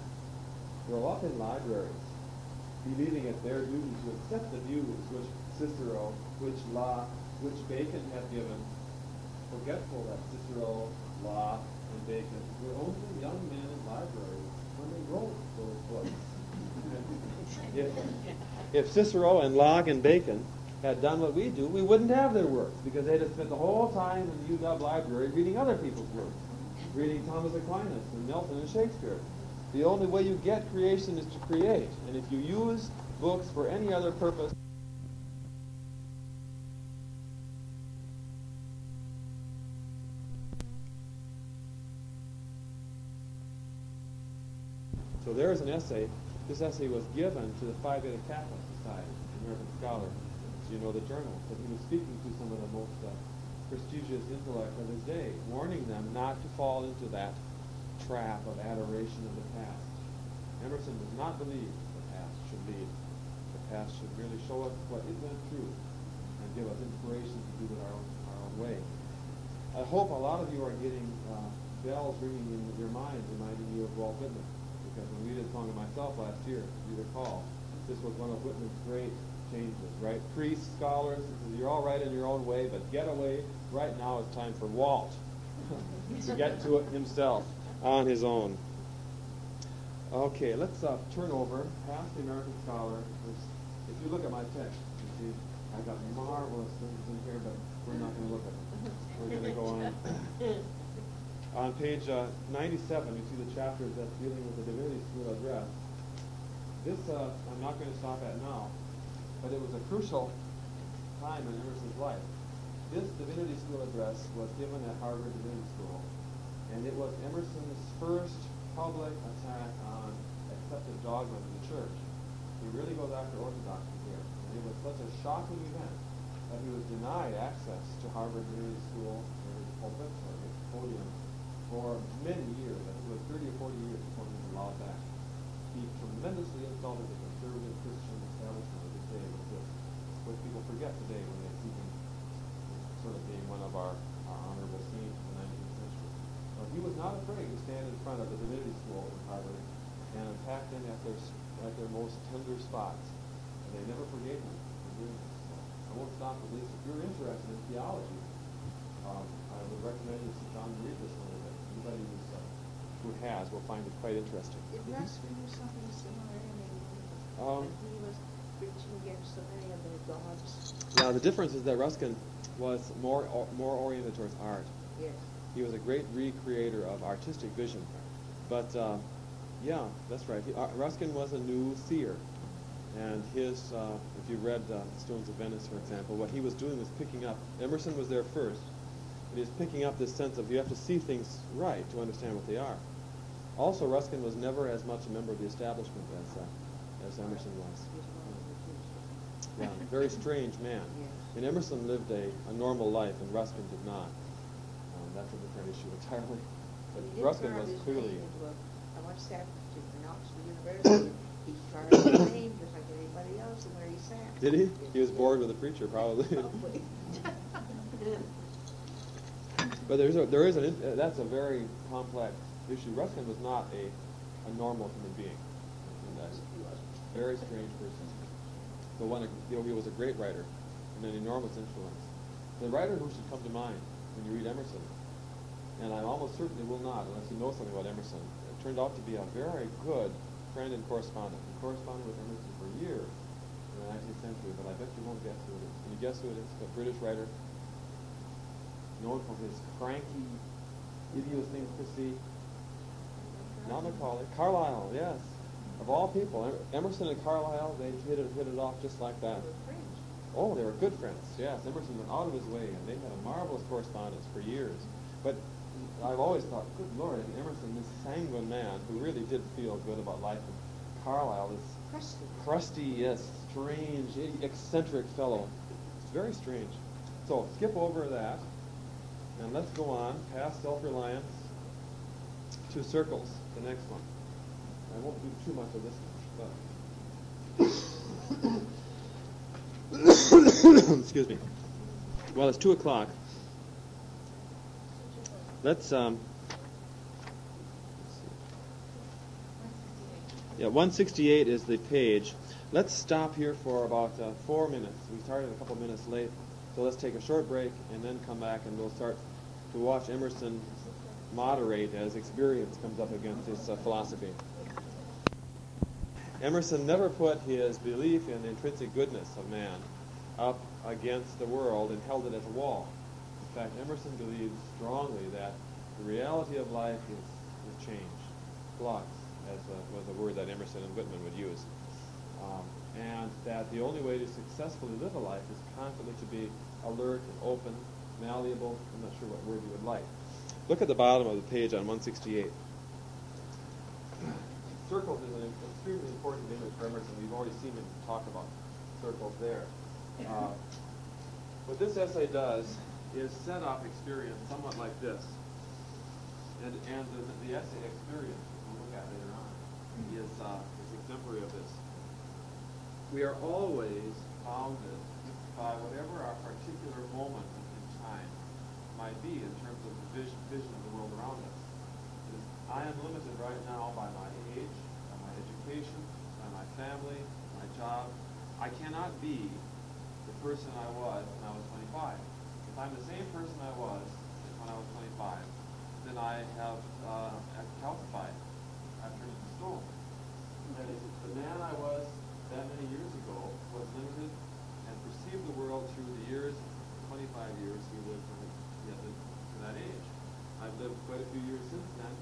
grow up in libraries, believing it their duty to accept the views which Cicero, which Locke, which Bacon have given, forgetful that Cicero, Locke, and Bacon were only young men in libraries when they wrote those books. if, if Cicero and Locke and Bacon had done what we do, we wouldn't have their works because they'd have spent the whole time in the UW library reading other people's works, reading Thomas Aquinas and Milton and Shakespeare. The only way you get creation is to create, and if you use books for any other purpose, So there's an essay. This essay was given to the Phi Beta Kappa Society, American Scholar, you know the journals, But he was speaking to some of the most uh, prestigious intellect of his day, warning them not to fall into that trap of adoration of the past. Emerson does not believe the past should lead. The past should really show us what it went through and give us inspiration to do it our own, our own way. I hope a lot of you are getting uh, bells ringing in your minds, reminding you of Walt Whitman. Because when we did a Song of Myself last year, you recall, this was one of Whitman's great changes, right? Priests, scholars, you're all right in your own way, but get away. Right now it's time for Walt to get to it himself on his own. Okay, let's uh, turn over past the American Scholar. If you look at my text, you see I've got marvelous things in here, but we're not going to look at them. We're going to go on. On page uh, 97, you see the chapters that's dealing with the Divinity School address. This uh, I'm not going to stop at now, but it was a crucial time in Emerson's life. This Divinity School address was given at Harvard Divinity School, and it was Emerson's first public attack on accepted dogma in the church. He really goes after orthodoxy here, and it was such a shocking event that he was denied access to Harvard Divinity School, or his pulpit, or his podium, for many years, I think it was 30 or 40 years before he was allowed back. He tremendously insulted the conservative Christian establishment of his day with this, which people forget today when they see him sort of being one of our, our honorable saints of the 19th century. But he was not afraid to stand in front of the divinity school in Harvard and attack them at their, at their most tender spots. And they never forgave him for doing this. So I won't stop at least. If you're interested in theology, um, I would recommend you sit down and read this one anybody who's, uh, who has will find it quite interesting. Did Ruskin do something similar? I mean, Um, he was preaching against so many of the gods. Now the difference is that Ruskin was more o- more oriented towards art. Yes. He was a great recreator of artistic vision. But uh, yeah, that's right. He, uh, Ruskin was a new seer, and his uh, if you read uh, Stones of Venice, for example, what he was doing was picking up. Emerson was there first. But he's picking up this sense of you have to see things right to understand what they are. Also, Ruskin was never as much a member of the establishment as uh, as Emerson was. He's one of the Yeah, very strange man. And Emerson lived a, a normal life, and Ruskin did not. Um, that's a different issue entirely. But Ruskin was clearly. a- I watched that to pronounce university. He carved his name just like anybody else and where he sat. Did he? He was bored with the preacher, probably. But there's a, there is an uh, that's a very complex issue. Ruskin was not a, a normal human being. And that's was. a very strange person. But one, he was a great writer and an enormous influence. The writer who should come to mind when you read Emerson, and I almost certainly will not unless you know something about Emerson, it turned out to be a very good friend and correspondent. He corresponded with Emerson for years in the 19th century, but I bet you won't guess who it is. Can you guess who it is? A British writer, known for his cranky idiosyncrasy. Not Macaulay. Carlyle, yes. Of all people, Emerson and Carlyle, they hit it, hit it off just like that. Oh, they were good friends. Yes, Emerson went out of his way, and they had a marvelous correspondence for years. But I've always thought, good Lord, Emerson, this sanguine man who really did feel good about life, and Carlyle this Crusty. crusty, yes, strange, eccentric fellow. It's very strange. So skip over that, and let's go on past self-reliance to circles, the next one. I won't do too much of this one, but excuse me. Well, it's two o'clock. Let's um. Yeah, 168 is the page. Let's stop here for about uh, four minutes. We started a couple minutes late, so let's take a short break and then come back and we'll start to watch Emerson moderate as experience comes up against his uh, philosophy. Emerson never put his belief in the intrinsic goodness of man up against the world and held it as a wall. In fact, Emerson believes strongly that the reality of life is, is change, flux, as a, was a word that Emerson and Whitman would use. Um, and that the only way to successfully live a life is constantly to be alert and open, malleable. I'm not sure what word you would like. Look at the bottom of the page on 168. Circles is an extremely important in image for Emerson. We've already seen him talk about circles there. Uh, what this essay does is set up experience somewhat like this. And, and the, the essay experience, we'll look at later on, is, uh, is exemplary of this. We are always bounded by whatever our particular moment in time might be in terms of the vision, vision of the world around us. I am limited right now by my age, by my education, by my family, my job. I cannot be the person I was when I was 25. If I'm the same person I was when I was 25, then I have uh, calcified. I've turned into stone. That is, the man I was that many years ago was limited and perceived the world through the years, 25 years he lived from he had lived to that age. I've lived quite a few years since then,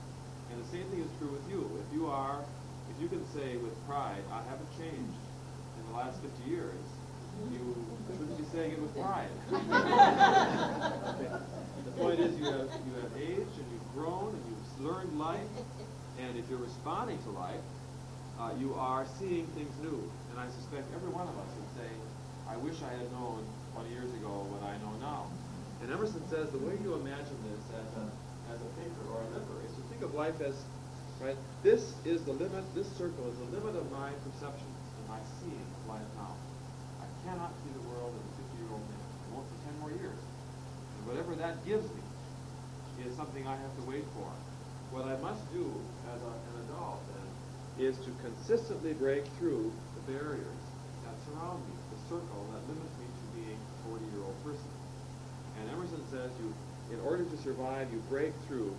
and the same thing is true with you. If you are, if you can say with pride, I haven't changed in the last 50 years, you shouldn't be saying it with pride. The point is, you have you have aged and you've grown and you've learned life, and if you're responding to life, uh, you are seeing things new. And I suspect every one of us would say, I wish I had known 20 years ago what I know now. And Emerson says the way you imagine this as a, as a thinker or a member is to think of life as, right, this is the limit, this circle is the limit of my perception and my seeing of life now. I cannot see the world as a 50-year-old man. I won't for 10 more years. And whatever that gives me is something I have to wait for. What I must do as a, an adult then is to consistently break through the barriers that surround me, the circle that limits me to being a 40-year-old person. And Emerson says you, in order to survive, you break through.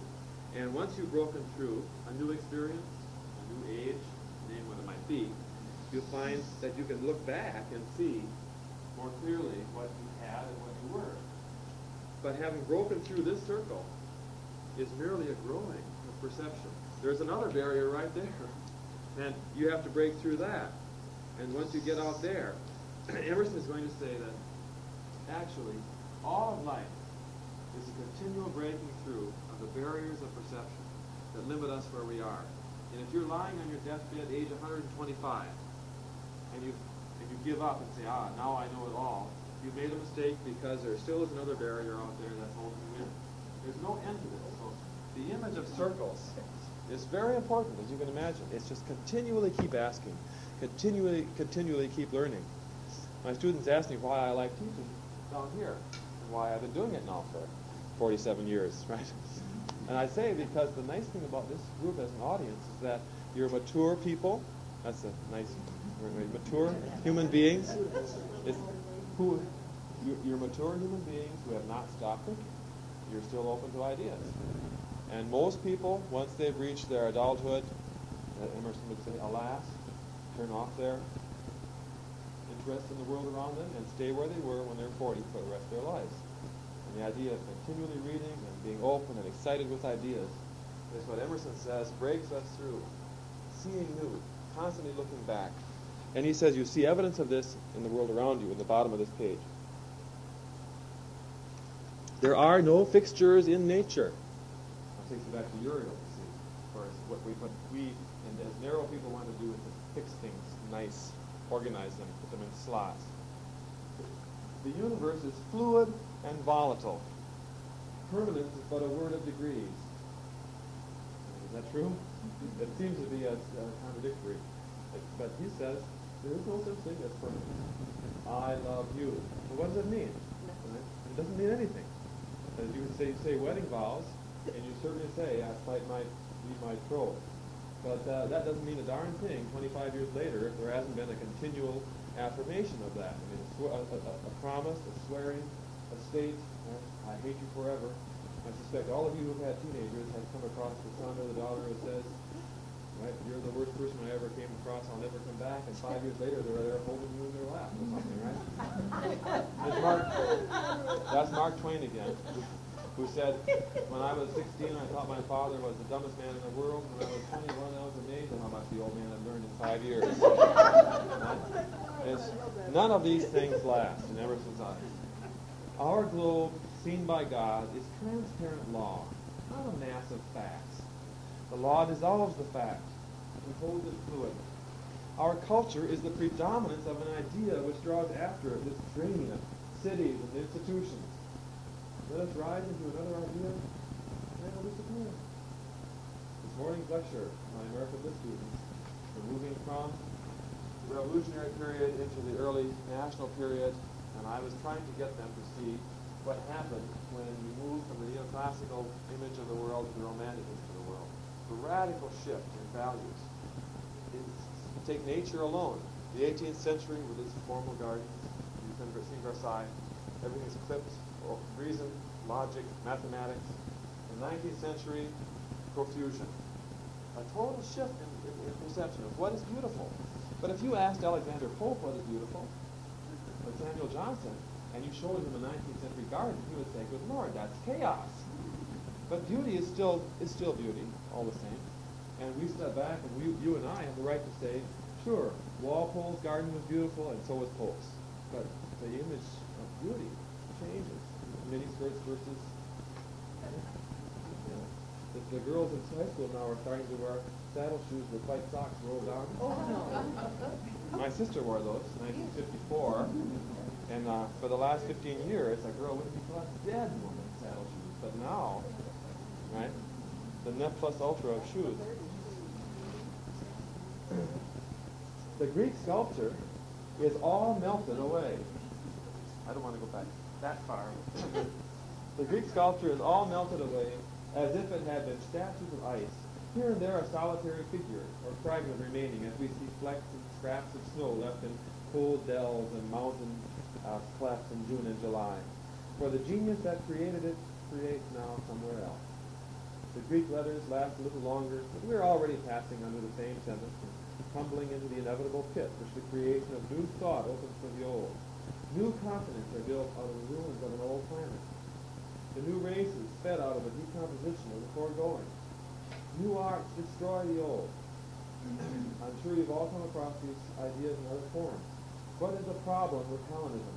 And once you've broken through a new experience, a new age, name what it might be, you'll find that you can look back and see more clearly what you had and what you were. But having broken through this circle is merely a growing of perception. There's another barrier right there. And you have to break through that. And once you get out there, Emerson is going to say that actually all of life is a continual breaking through the barriers of perception that limit us where we are. And if you're lying on your deathbed, age 125, and you and you give up and say, ah, now I know it all, you've made a mistake because there still is another barrier out there that's holding you in. There's no end to this. So the image of circles is very important, as you can imagine. It's just continually keep asking, continually, continually keep learning. My students ask me why I like teaching down here and why I've been doing it now for 47 years, right? And I say because the nice thing about this group as an audience is that you're mature people. That's a nice mature human beings. It's who you're, mature human beings who have not stopped thinking. You're still open to ideas. And most people, once they've reached their adulthood, uh, Emerson would say, alas, turn off their interest in the world around them and stay where they were when they're 40 for the rest of their lives. And the idea of continually reading being open and excited with ideas is what Emerson says breaks us through, seeing new, constantly looking back. And he says you see evidence of this in the world around you, in the bottom of this page. There are no fixtures in nature. That takes you back to Uriel, see. Of course, what we, what we and as narrow people want to do is to fix things nice, organize them, put them in slots. The universe is fluid and volatile. Permanence is but a word of degrees. Is that true? It seems to be a, a contradictory. But he says there is no such thing as permanence. I love you. Well, what does it mean? Right? It doesn't mean anything. As you would say, you say wedding vows, and you certainly say, I plight my, be my troth. But uh, that doesn't mean a darn thing 25 years later if there hasn't been a continual affirmation of that. I mean, a, a, a, a promise, a swearing, a state, uh, I hate you forever. I suspect all of you who've had teenagers have come across the son or the daughter who says, right, you're the worst person I ever came across, I'll never come back, and five years later they're there holding you in their lap or something, right? That's Mark, that's Mark Twain again, who said, when I was 16, I thought my father was the dumbest man in the world. When I was 21, I was amazed at how much the old man had learned in five years. None of these things last in Emerson's eyes. Our globe, seen by God, is transparent law, not a mass of facts. The law dissolves the fact and holds it fluid. Our culture is the predominance of an idea which draws after it this train of cities and institutions. Let us rise into another idea, and it will disappear. This morning's lecture, my American Lit students, we're moving from the Revolutionary period into the early National period, and I was trying to get them to see what happened when you move from the neoclassical image of the world to the romantic image of the world. The radical shift in values. It's, take nature alone. The 18th century with its formal gardens, you can see Versailles, everything's clipped, reason, logic, mathematics. The 19th century, profusion. A total shift in, in, in perception of what is beautiful. But if you asked Alexander Pope what is beautiful, or Samuel Johnson, and you showed him a 19th century garden, he would say, good Lord, that's chaos. But beauty is still, is still beauty, all the same. And we step back, and we, you and I have the right to say, sure, Walpole's garden was beautiful, and so was Pope's. But the image of beauty changes. Mini skirts versus the, the girls in high school now are starting to wear saddle shoes with white socks rolled down. Oh, My sister wore those in 1954, and uh, for the last 15 years, a girl wouldn't be thought dead wearing saddle shoes. But now, right, the ne plus ultra of shoes. the Greek sculpture is all melted away. I don't want to go back that far. the Greek sculpture is all melted away as if it had been statues of ice. Here and there a solitary figure or fragment remaining as we see flecks and scraps of snow left in cold dells and mountain uh, clefts in June and July. For the genius that created it creates now somewhere else. The Greek letters last a little longer, but we're already passing under the same sentence and tumbling into the inevitable pit which the creation of new thought opens for the old. New continents are built out of the ruins of an old planet. The new races fed out of a decomposition of the foregoing. New arts destroy the old. I'm sure you've all come across these ideas in other forms. What is the problem with Hellenism?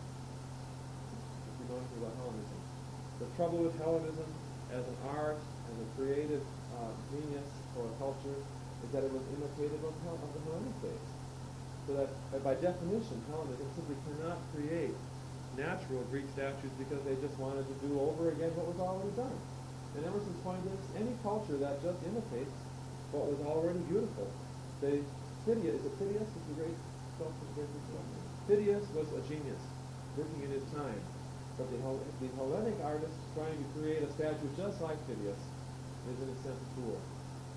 If you're going through about Hellenism. The trouble with Hellenism as an art, as a creative uh, genius or a culture, is that it was imitative of, Hel- of the Hellenic faith. So that uh, by definition, Hellenism simply cannot create natural Greek statues because they just wanted to do over again what was already done. And Emerson's point is, any culture that just imitates what was already beautiful. They, Phidias, is it Phidias? Is the great sculptor, the great sculptor? Phidias was a genius, working in his time. But the, Hel- the Hellenic artist trying to create a statue just like Phidias is in a sense a fool.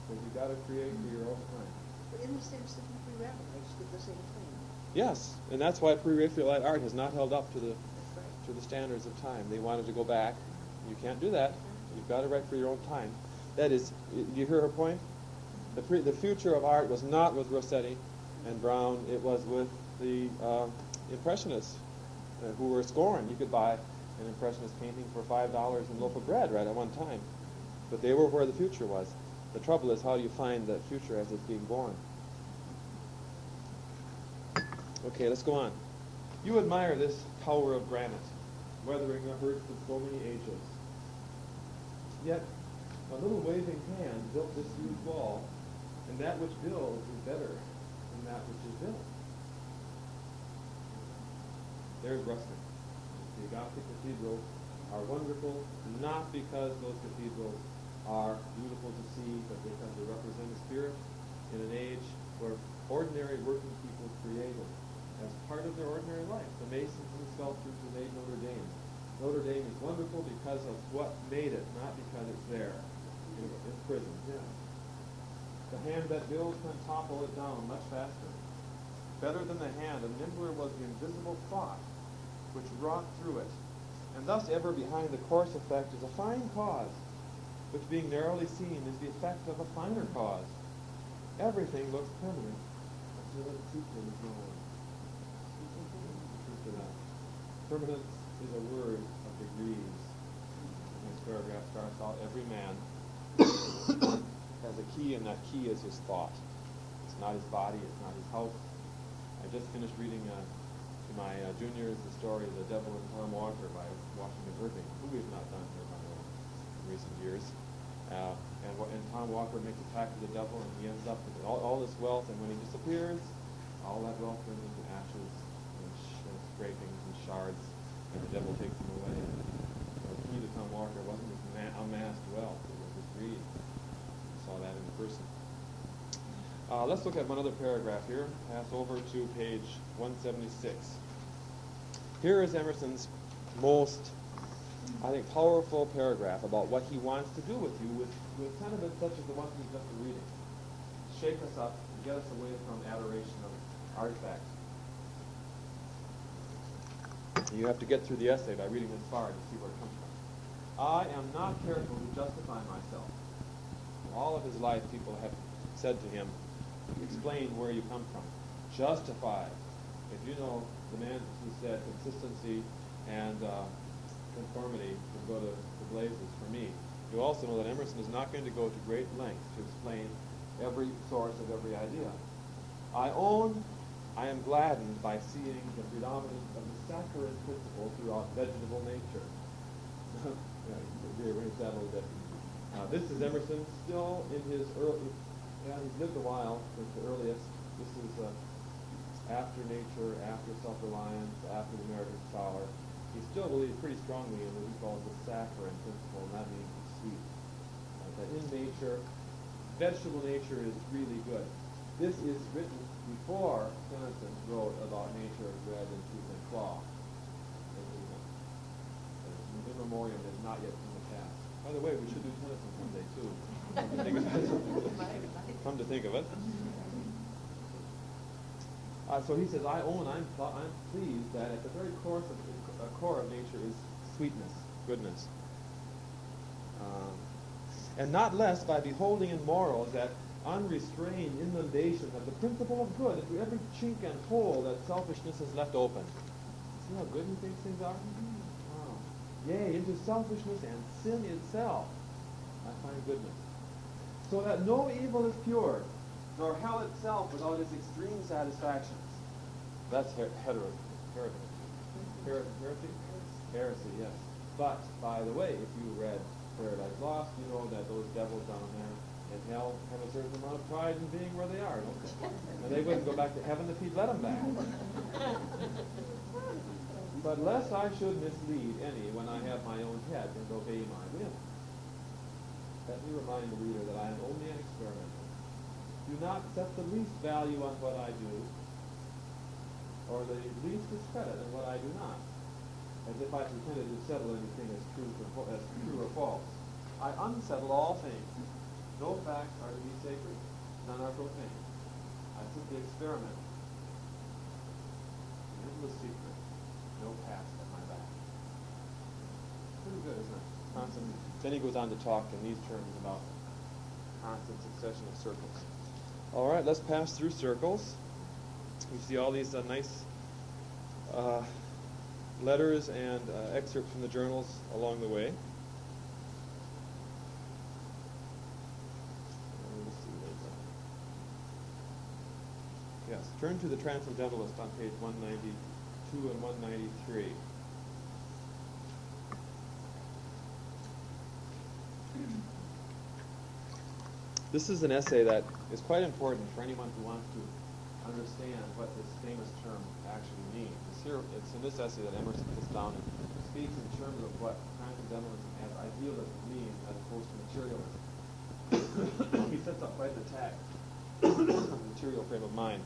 Because you've got to create for your own time. But in the sense that the pre-Raphaelites did the same thing. Yes, and that's why pre-Raphaelite art has not held up to the right. to the standards of time. They wanted to go back. You can't do that. You've got to write for your own time. That is, you hear her point? The, pre- the future of art was not with Rossetti and Brown. It was with the uh, Impressionists, uh, who were scorned. You could buy an Impressionist painting for five dollars and a loaf of bread right at one time. But they were where the future was. The trouble is, how do you find the future as it's being born? Okay, let's go on. You admire this tower of granite, weathering the hurts of so many ages. Yet, a little waving hand built this huge wall, and that which builds is better than that which is built. There's Ruskin. The Gothic cathedrals are wonderful, not because those cathedrals are beautiful to see, but because they represent a spirit in an age where ordinary working people created as part of their ordinary life. The masons and sculptors who made Notre Dame. Notre Dame is wonderful because of what made it, not because it's there in, in prison. Yeah. The hand that builds can topple it down much faster. Better than the hand, and nimbler was the invisible thought which wrought through it. And thus ever behind the coarse effect is a fine cause, which being narrowly seen is the effect of a finer cause. Everything looks permanent until its sequel is known. Truth to that. Permanence is a word of degrees. This paragraph starts out, every man has a key, and that key is his thought. It's not his body, it's not his house. I just finished reading uh, to my uh, juniors the story of The Devil and Tom Walker by Washington Irving, who we've not done here by the way in recent years. Uh, and, and Tom Walker makes a pact with the devil, and he ends up with all, all this wealth, and when he disappears, all that wealth turns into ashes and, sh- and scrapings and shards, and the devil takes them away. So the key to Tom Walker wasn't his ma- amassed wealth, it was his greed. We saw that in person. Uh, let's look at one other paragraph here. Pass over to page 176. Here is Emerson's most, I think, powerful paragraph about what he wants to do with you with, with sentiments such as the ones we've just reading. Shake us up and get us away from adoration of artifacts. You have to get through the essay by reading this far to see where it comes from. I am not careful to justify myself. All of his life, people have said to him, explain where you come from. Justify. If you know the man who said consistency and uh, conformity can go to the blazes for me, you also know that Emerson is not going to go to great lengths to explain every source of every idea. I own, I am gladdened by seeing the predominance of saccharine principle throughout vegetable nature. rearrange that a little bit. Uh, this is Emerson still in his early, yeah, he's lived a while since the earliest. This is uh, after nature, after self-reliance, after the American scholar. He still believes pretty strongly in what he calls the saccharine principle, and that means sweet. Uh, that in nature, vegetable nature is really good. This is written before Tennyson wrote about nature as bread and tooth claw. In memoriam is not yet the past. By the way, we should do Tennyson someday too. Come to think of it. Come to think of it. Uh, so he says, I own, I'm, I'm pleased that at the very core of, uh, core of nature is sweetness, goodness. Um, and not less by beholding in morals that unrestrained inundation of the principle of good into every chink and hole that selfishness has left open. See how good he thinks things are? Wow. Yea, into selfishness and sin itself, I find goodness. So that no evil is pure, nor hell itself without its extreme satisfactions. That's her- hetero, heresy. Her- heresy? Heresy, yes. But, by the way, if you read Paradise Lost, you know that those devils down there in hell have a certain amount of pride in being where they are, don't they? And they wouldn't go back to heaven if he'd let them back. But lest I should mislead any when I have my own head and obey my will. let me remind the reader that I am only an experimenter. Do not set the least value on what I do, or the least discredit in what I do not, as if I pretended to settle anything as true, or, as true or false. I unsettle all things. No facts are to be sacred, none are profane. I simply experiment. An endless secret, no past at my back. Pretty good, isn't it? Constant. Then he goes on to talk in these terms about constant succession of circles. All right, let's pass through circles. You see all these uh, nice uh, letters and uh, excerpts from the journals along the way. Let me see, there's a- Yes, turn to the Transcendentalist on page 192 and 193. This is an essay that is quite important for anyone who wants to understand what this famous term actually means. It's, here, it's in this essay that Emerson puts down and speaks in terms of what transcendentalism and idealism means as opposed to materialism. he sets up quite an attack on the material frame of mind.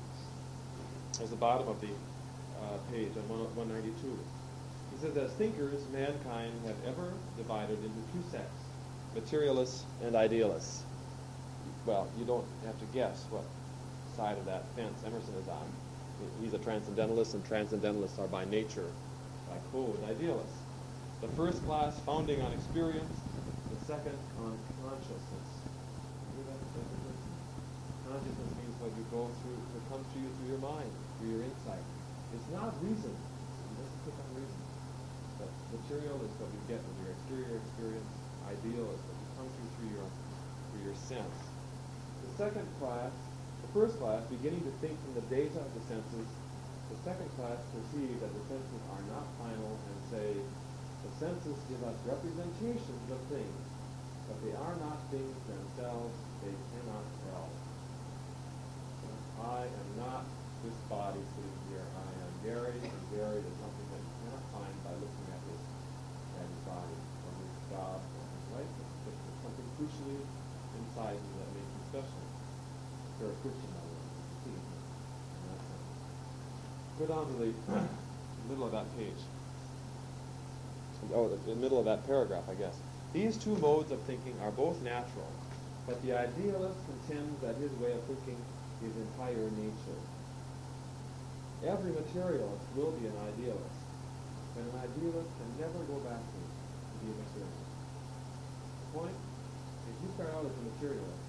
As the bottom of the uh, page on 192. He says, as thinkers, mankind have ever divided into two sects, materialists and idealists. Well, you don't have to guess what side of that fence Emerson is on. He's a transcendentalist, and transcendentalists are by nature, by code, idealists. The first class founding on experience, the second on consciousness. Consciousness means what you go through, what comes to you through your mind, through your insight. It's not reason. It doesn't pick on reason. But material is what you get with your exterior experience. Ideal is what comes to through your, through your sense. The second class the first class, beginning to think from the data of the senses, the second class perceive that the senses are not final and say, the senses give us representations of things, but they are not things themselves, they cannot tell. I am not this body sitting am and Gary is something that you cannot find by looking at his, body, or his job, or his life. There's something crucially inside you that makes you special for a Christian Go down to the middle of that page. Oh, the, the middle of that paragraph, I guess. These two modes of thinking are both natural, but the idealist contends that his way of thinking is entire nature. Every materialist will be an idealist, but an idealist can never go backwards to be a materialist. The Point, if you start out as a materialist,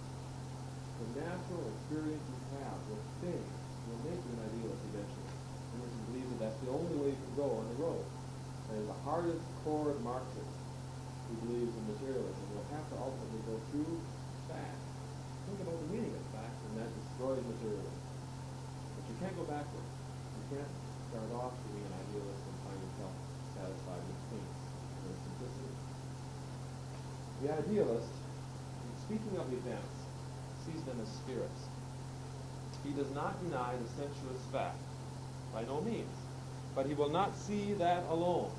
the natural experience you have with things will make you an idealist eventually. Emerson believes that that's the only way you can go on the road. And the hardest core Marxist who believes in materialism will have to ultimately go through facts. Think about the meaning of facts, and that destroys materialism. But you can't go backwards. Can't start off being an idealist and find yourself satisfied with things and their simplicity. The idealist, speaking of events, sees them as spirits. He does not deny the sensuous fact, by no means, but he will not see that alone.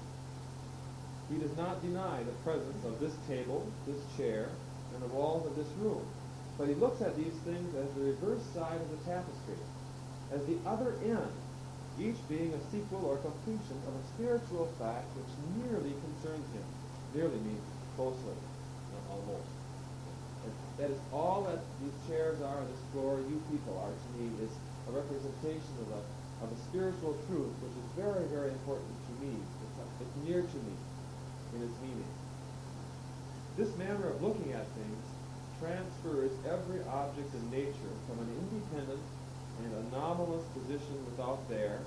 He does not deny the presence of this table, this chair, and the walls of this room, but he looks at these things as the reverse side of the tapestry, as the other end, each being a sequel or completion of a spiritual fact which nearly concerns him. Nearly means closely, almost. That is all that these chairs are, this floor, you people are to me, is a representation of a, of a spiritual truth which is very, very important to me. It's, it's near to me in its meaning. This manner of looking at things transfers every object in nature from an independent and anomalous position without there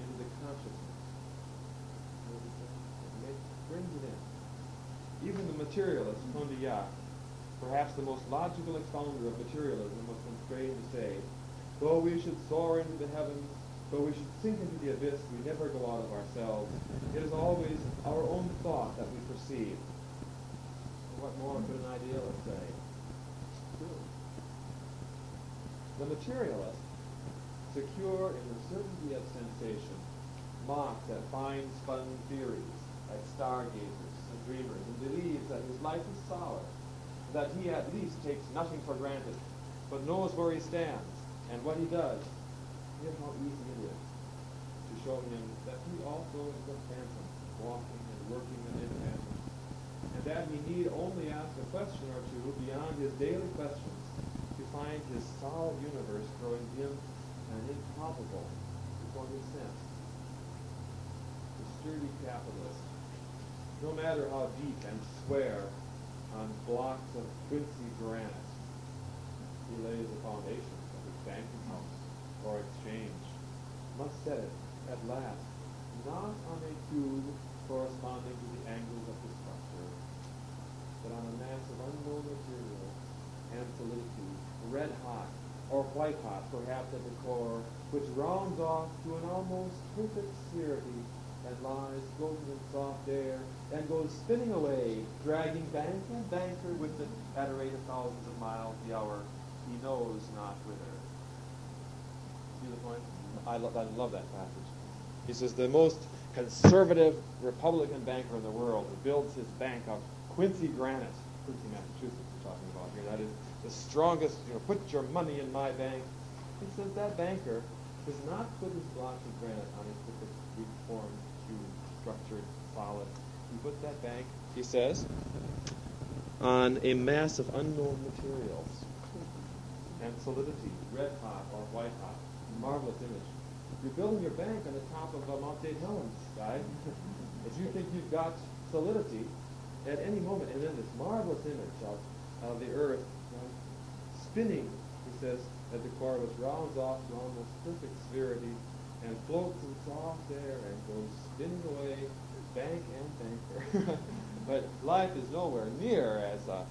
into the consciousness. It brings it in. Even the materialist, Condillac, perhaps the most logical expounder of materialism, was constrained to say, though we should soar into the heavens, though we should sink into the abyss, we never go out of ourselves. It is always our own thought that we perceive. What more could an idealist say? The materialist, secure in the certainty of sensation, mocks at fine spun theories like stargazers and dreamers, and believes that his life is solid, that he at least takes nothing for granted, but knows where he stands and what he does. Yet how easy it is to show him that he also is a phantom, walking and working amid phantoms, and that he need only ask a question or two beyond his daily questions to find his solid universe growing dim and impalpable before his sense. The sturdy capitalist, no matter how deep and square on blocks of quincy granite. He lays the foundations of his banking house or exchange. Must set it, at last, not on a cube corresponding to the angles of the structure, but on a mass of unknown material and solidity, red hot, or white hot, perhaps at the core, which rounds off to an almost perfect spherity that lies floating in soft air and goes spinning away, dragging bank and banker with it at a rate of thousands of miles the hour, he knows not whither. See the point? I love, I love that passage. He says the most conservative Republican banker in the world who builds his bank of Quincy granite, Quincy, Massachusetts, we're talking about here. That is the strongest, you know, put your money in my bank. He says that banker does not put his blocks of granite on his perfectly formed, structured, solid. He puts that bank, he says, on a mass of unknown materials and solidity, red hot or white hot. Marvelous image. You're building your bank on the top of uh, Mount St. Helens, if you think you've got solidity, at any moment, and then this marvelous image of, of the earth spinning, he says, at the core, which rounds off to almost perfect spherity and floats in soft air and goes spinning away, bank and banker. but life is nowhere near as uh,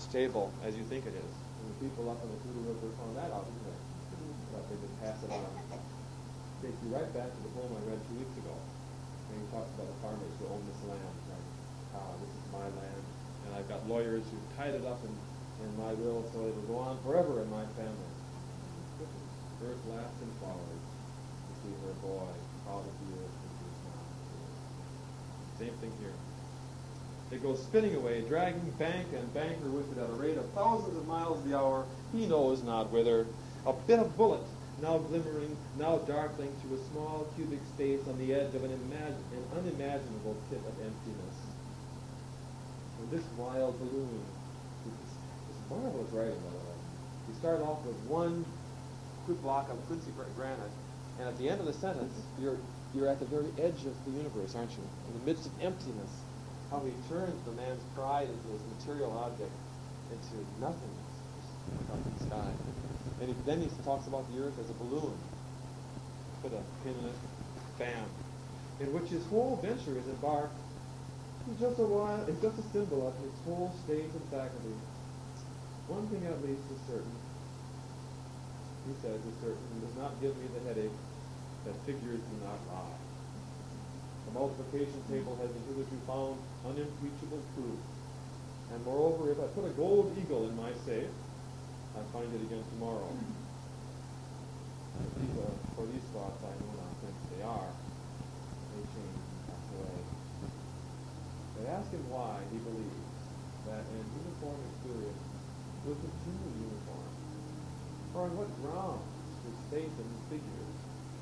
stable as you think it is. And the people up on the Toutle River found that out, didn't they? But they just pass it on. Takes you right back to the poem I read two weeks ago. And he talks about the farmers who own this land. Right? Ah, this is my land. And I've got lawyers who tied it up in, in my will so it will go on forever in my family. Earth laughs and flowers to see her boy proud of the earth and he is now. Same thing here. It goes spinning away, dragging bank and banker with it at a rate of thousands of miles the hour, he knows not whither. A bit of bullet, now glimmering, now darkling through a small cubic space on the edge of an, an unimaginable pit of emptiness. And this wild balloon, this marvelous writing, by the way. You start off with one quick block of Quincy granite, and at the end of the sentence, you're, you're at the very edge of the universe, aren't you? In the midst of emptiness how he turns the man's pride into his material object into nothingness in the sky. And he, then he talks about the earth as a balloon. Put a pin in it, bam. In which his whole venture is embarked. It's just a while, it's just a symbol of his whole state and faculty. One thing at least is certain. He says is certain, and does not give me the headache that figures do not lie. The multiplication table has hitherto found unimpeachable proof. And moreover, if I put a gold eagle in my safe, I find it again tomorrow. These are, for these thoughts, I know not whence they are. They change and pass away. They ask him why he believes that an uniform experience will continue uniform, or on what grounds his faith in his figures,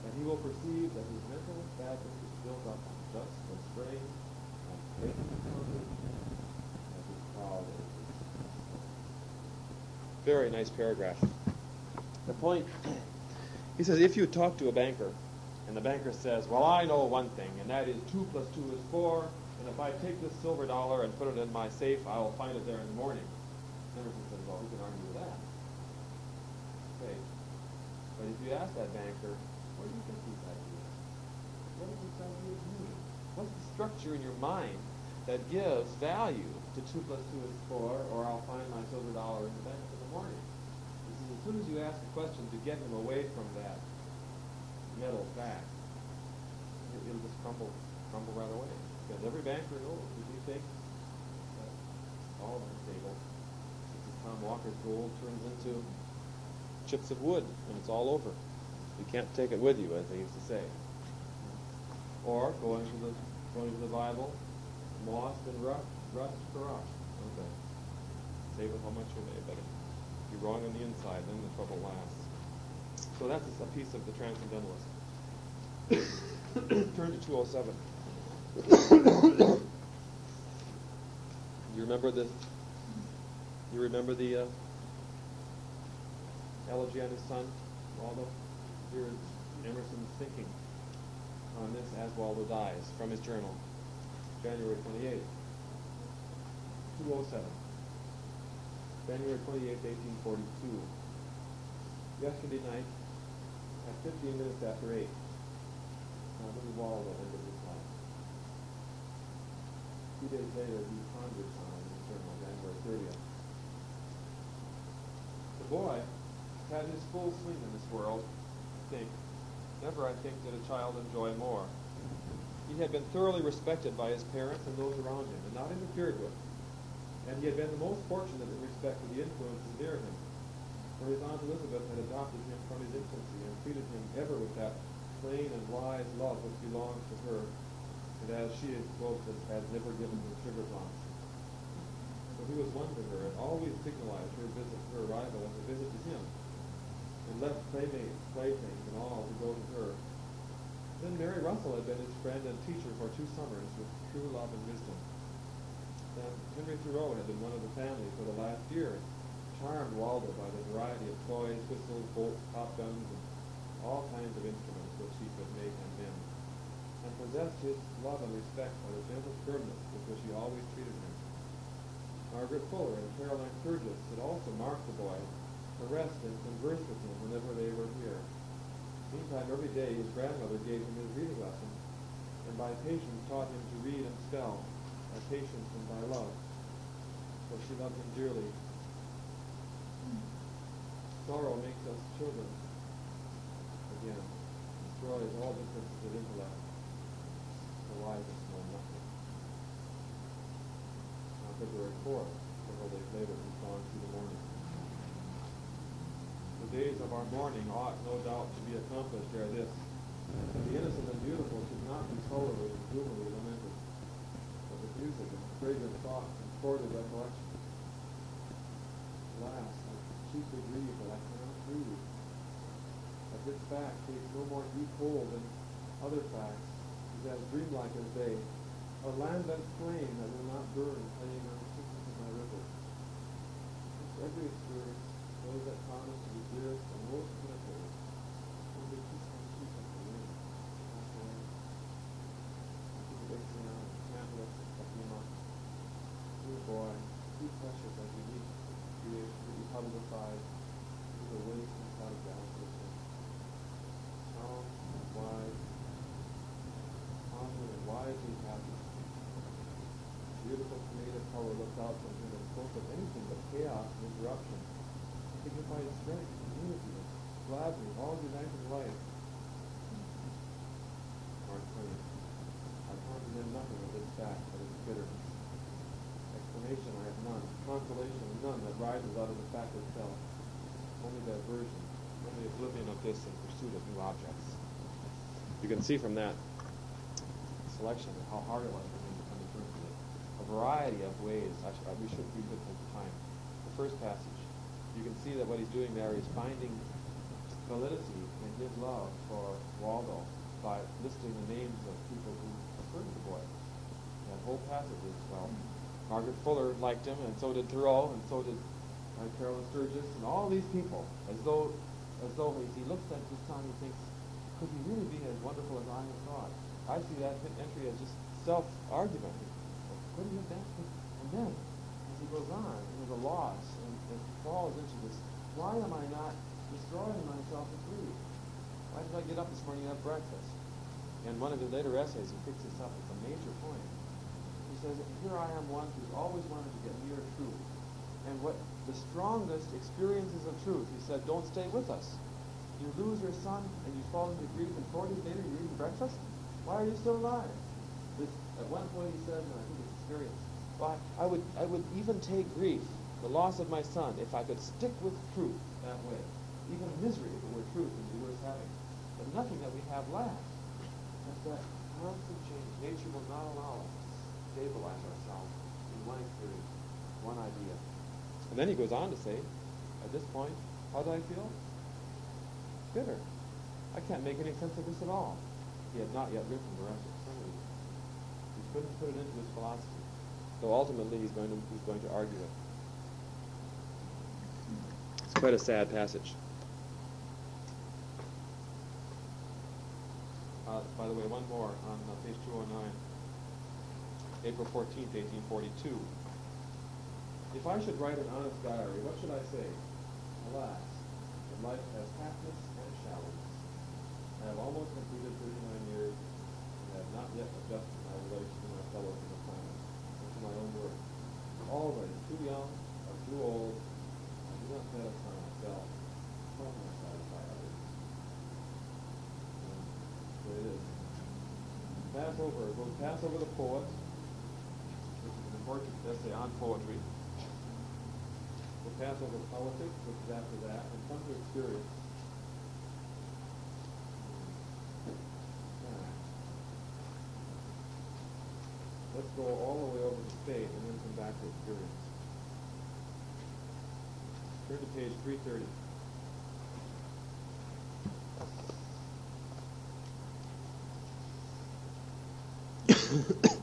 and he will perceive that his mental fabric is built up on dust and strain, on faith and his proud is. Very nice paragraph. The point, he says, if you talk to a banker, and the banker says, well, I know one thing, and that is 2 plus 2 is 4, and if I take this silver dollar and put it in my safe, I will find it there in the morning. Well, who can argue with that? Okay. But if you ask that banker, what do you think these ideas? What do these ideas mean? What's the structure in your mind that gives value to 2 plus 2 is 4, or I'll find my silver dollar in the bank in the morning? Is as soon as you ask a question to get him away from that metal fact, it, it'll just crumble, crumble right away. Because every banker knows if you think all unstable, this is Tom Walker's gold turns into chips of wood and it's all over. You can't take it with you, as they used to say. Or going to the going to the Bible, moss and rust, rust corrupt. Okay. Save it how much you may, but if you're wrong on the inside, then the trouble lasts. So that's a piece of the Transcendentalist. Turn to 207. you remember the you remember the uh, elegy on his son, Waldo? Here is Emerson's thinking on this as Waldo dies from his journal, January 28, 207. January 28, 1842. Yesterday night, at 15 minutes after 8, uh, little Waldo ended his life. Two days later, he pondered on his journal, January 30th. Boy had his full swing in this world, think. Never, I think, did a child enjoy more. He had been thoroughly respected by his parents and those around him, and not interfered with. And he had been the most fortunate in respect to the influences near him. For his Aunt Elizabeth had adopted him from his infancy and treated him ever with that plain and wise love which belongs to her, and as she is quoted, has never given him sugar plums. So he was one to her, and always signalized her visit, her arrival as a visit to him, and left playmates, playthings, and all to go to her. Then Mary Russell had been his friend and teacher for two summers with true love and wisdom. Then Henry Thoreau had been one of the family for the last year, charmed Waldo by the variety of toys, whistles, bolts, pop guns, and all kinds of instruments which he could make and mend, and possessed his love and respect by the gentle firmness with which he always treated him. Margaret Fuller and Caroline Sturgis had also marked the boy, caressed and conversed with him whenever they were here. Meantime, every day his grandmother gave him his reading lessons, and by patience taught him to read and spell, by patience and by love, for she loved him dearly. Sorrow makes us children again, destroys all differences of intellect. The wisest know nothing. On February 4th, several days later, gone through the morning. The days of our mourning ought, no doubt, to be accomplished ere this. The innocent and beautiful should not be sorrowfully and gloomily lamented, but with music and fragrant thoughts and chorded recollection. Alas, I chiefly grieve that I cannot breathe. That this fact takes no more deep hold than other facts, is as dreamlike as they. A land that's flame that will not burn, playing on the surface of my river. Since every experience, those that promise to be dearest and most pitiful, only kiss my cheek at the wind, pass away. I keep gazing out at the canvas of Fatima. Dear boy, too precious as unique creation to be publicized, is a waste inside of Dallas Calm and wise, calmly and wisely happy. Beautiful creative power looks out from him and spoke of anything but chaos and interruption. Signified strength and unity and gladness, all uniting life. Mark Twain. I comprehend nothing of this fact but its bitterness. Explanation I have none. Consolation none that rises out of the fact itself. Uh, only diversion, only oblivion of this in pursuit of new objects. You can see from that selection how hard it was for him to come to terms with it. A variety of ways. Actually, uh, we should read it at the time. The first passage. You can see that what he's doing there is finding validity in his love for Waldo by listing the names of people who preferred the boy. That whole passage is, well, Margaret Fuller liked him, and so did Thoreau, and so did uh, Caroline Sturgis, and all these people, as though, as though as he looks at this time, he thinks, could he really be as wonderful as I have thought? I see that entry as just self-argument. Could he have been? And then, as he goes on, there's a loss, and, and he falls into this, why am I not destroying myself with grief? Why did I get up this morning and have breakfast? And one of his later essays, he picks this up as a major point. He says, here I am one who's always wanted to get near truth. And what the strongest experiences of truth, he said, don't stay with us. You lose your son and you fall into grief, and four days later you're eating breakfast? Why are you still alive? This, at one point he said, and I think it's experience, well, I would, I would even take grief, the loss of my son, if I could stick with truth that way. Even misery, if it were truth, would be worth having. But nothing that we have lasts. That's that constant change. Nature will not allow us to stabilize ourselves in one experience, one idea. And then he goes on to say, at this point, how do I feel? Bitter. I can't make any sense of this at all. He had not yet written the rest of summary. He couldn't put it into his philosophy. So ultimately he's going to he's going to argue it. It's quite a sad passage. Uh, by the way, one more on uh, page 209. April 14th, 1842. If I should write an honest diary, what should I say? Alas, life has halfness and shallowness. I have almost completed 39 years and have not yet adjusted my relation to my fellows in the planet, or to my own work. Already too young or too old, I do not satisfy myself, nor can I satisfy others. And it is. Passover, we'll pass over the poet. This is an important essay on poetry path over politics, which is after that, and come to experience. Let's go all the way over to Fate and then come back to experience. Turn to page 330.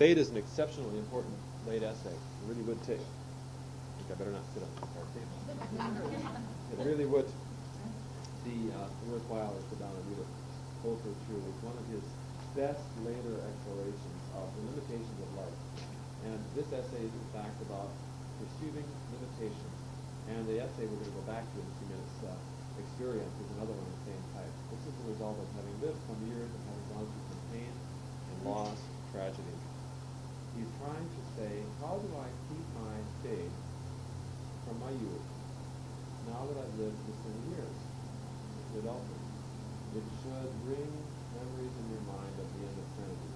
Fate is an exceptionally important late essay. It really would take. I think I better not sit on the card table. it really would be uh, worthwhile if the down and read it true. through. It's one of his best later explorations of the limitations of life. And this essay is, in fact, about perceiving limitations. And the essay we're going to go back to in a few minutes, uh, Experience, is another one of the same type. This is the result of having lived some years and having my youth, now that I've lived this many years adulthood? It should bring memories in your mind of the end of Trinity.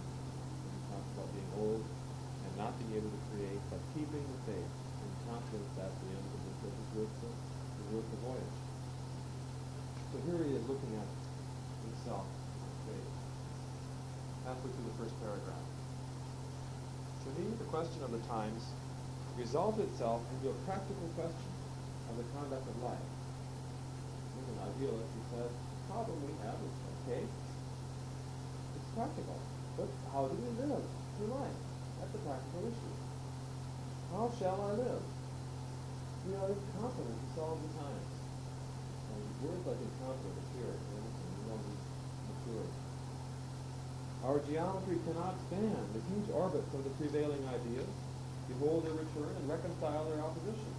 When he talks about being old and not being able to create, but keeping the Fate and confidence that the end of this is worth the, is worth the voyage. So here he is looking at himself faith. Halfway through the first paragraph. To me, the question of the times resolved itself into a practical question of the conduct of life. He's an idealist who says, the problem we have is okay. It's practical. But how do we live through life? That's a practical issue. How shall I live? We are incompetent to solve the times. And words like incompetent appear in you know he's. Our geometry cannot span the huge orbits of the prevailing ideas, behold their return, and reconcile their opposition.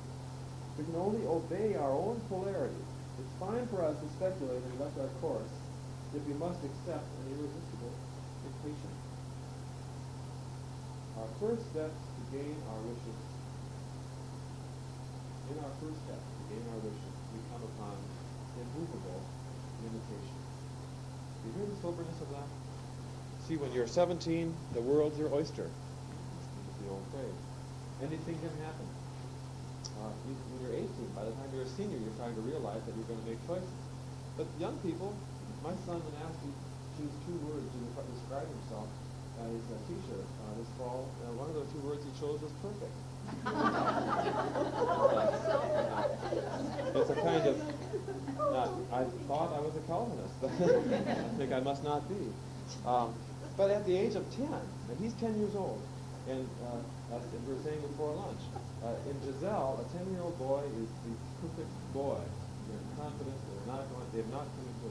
We can only obey our own polarity. It's fine for us to speculate and elect our course if we must accept an irresistible dictation. Our first steps to gain our wishes, in our first steps to gain our wishes, we come upon immovable limitation. You hear the soberness of that? See, when you're 17, the world's your oyster. Is the old phrase. Anything can happen. Uh, when you're 18, by the time you're a senior, you're trying to realize that you're going to make choices. But young people, my son, to choose two words to describe himself at his uh, T-shirt uh, this fall, uh, one of those two words he chose was perfect. it's a kind of, I thought I was a Calvinist. I think I must not be. Um, but at the age of 10, and he's 10 years old, and uh, as we were saying before lunch, uh, in Giselle, a 10-year-old boy is the perfect boy. They're confident, they're not going, they've not come into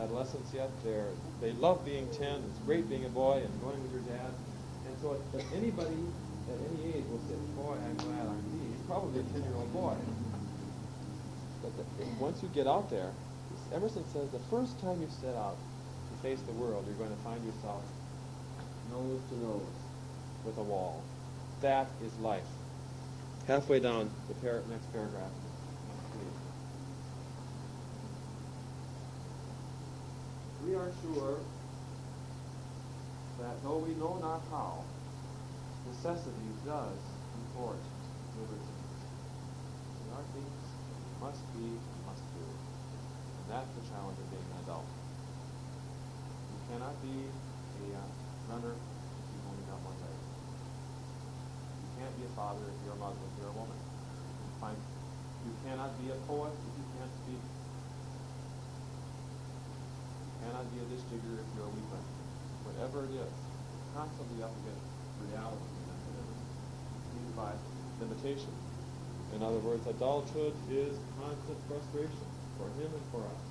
adolescence yet. They're, they love being 10, it's great being a boy and going with your dad. And so if anybody at any age will say, boy, I'm glad I'm me, he's probably a 10-year-old boy. But the, once you get out there, Emerson says the first time you set out to face the world, you're going to find yourself nose to nose with a wall. That is life. Halfway down the par- next paragraph. We are sure that though we know not how, necessity does import liberty. There are things we must be, must do. And that's the challenge of being an adult. You cannot be a uh, runner if you've only got one leg. You can't be a father if you're a mother, if you're a woman. You, cannot be a poet if you can't speak. You cannot be a dish if you're a weakling. Whatever it is, constantly up against reality and by limitation. In other words, adulthood is constant frustration for him and for us.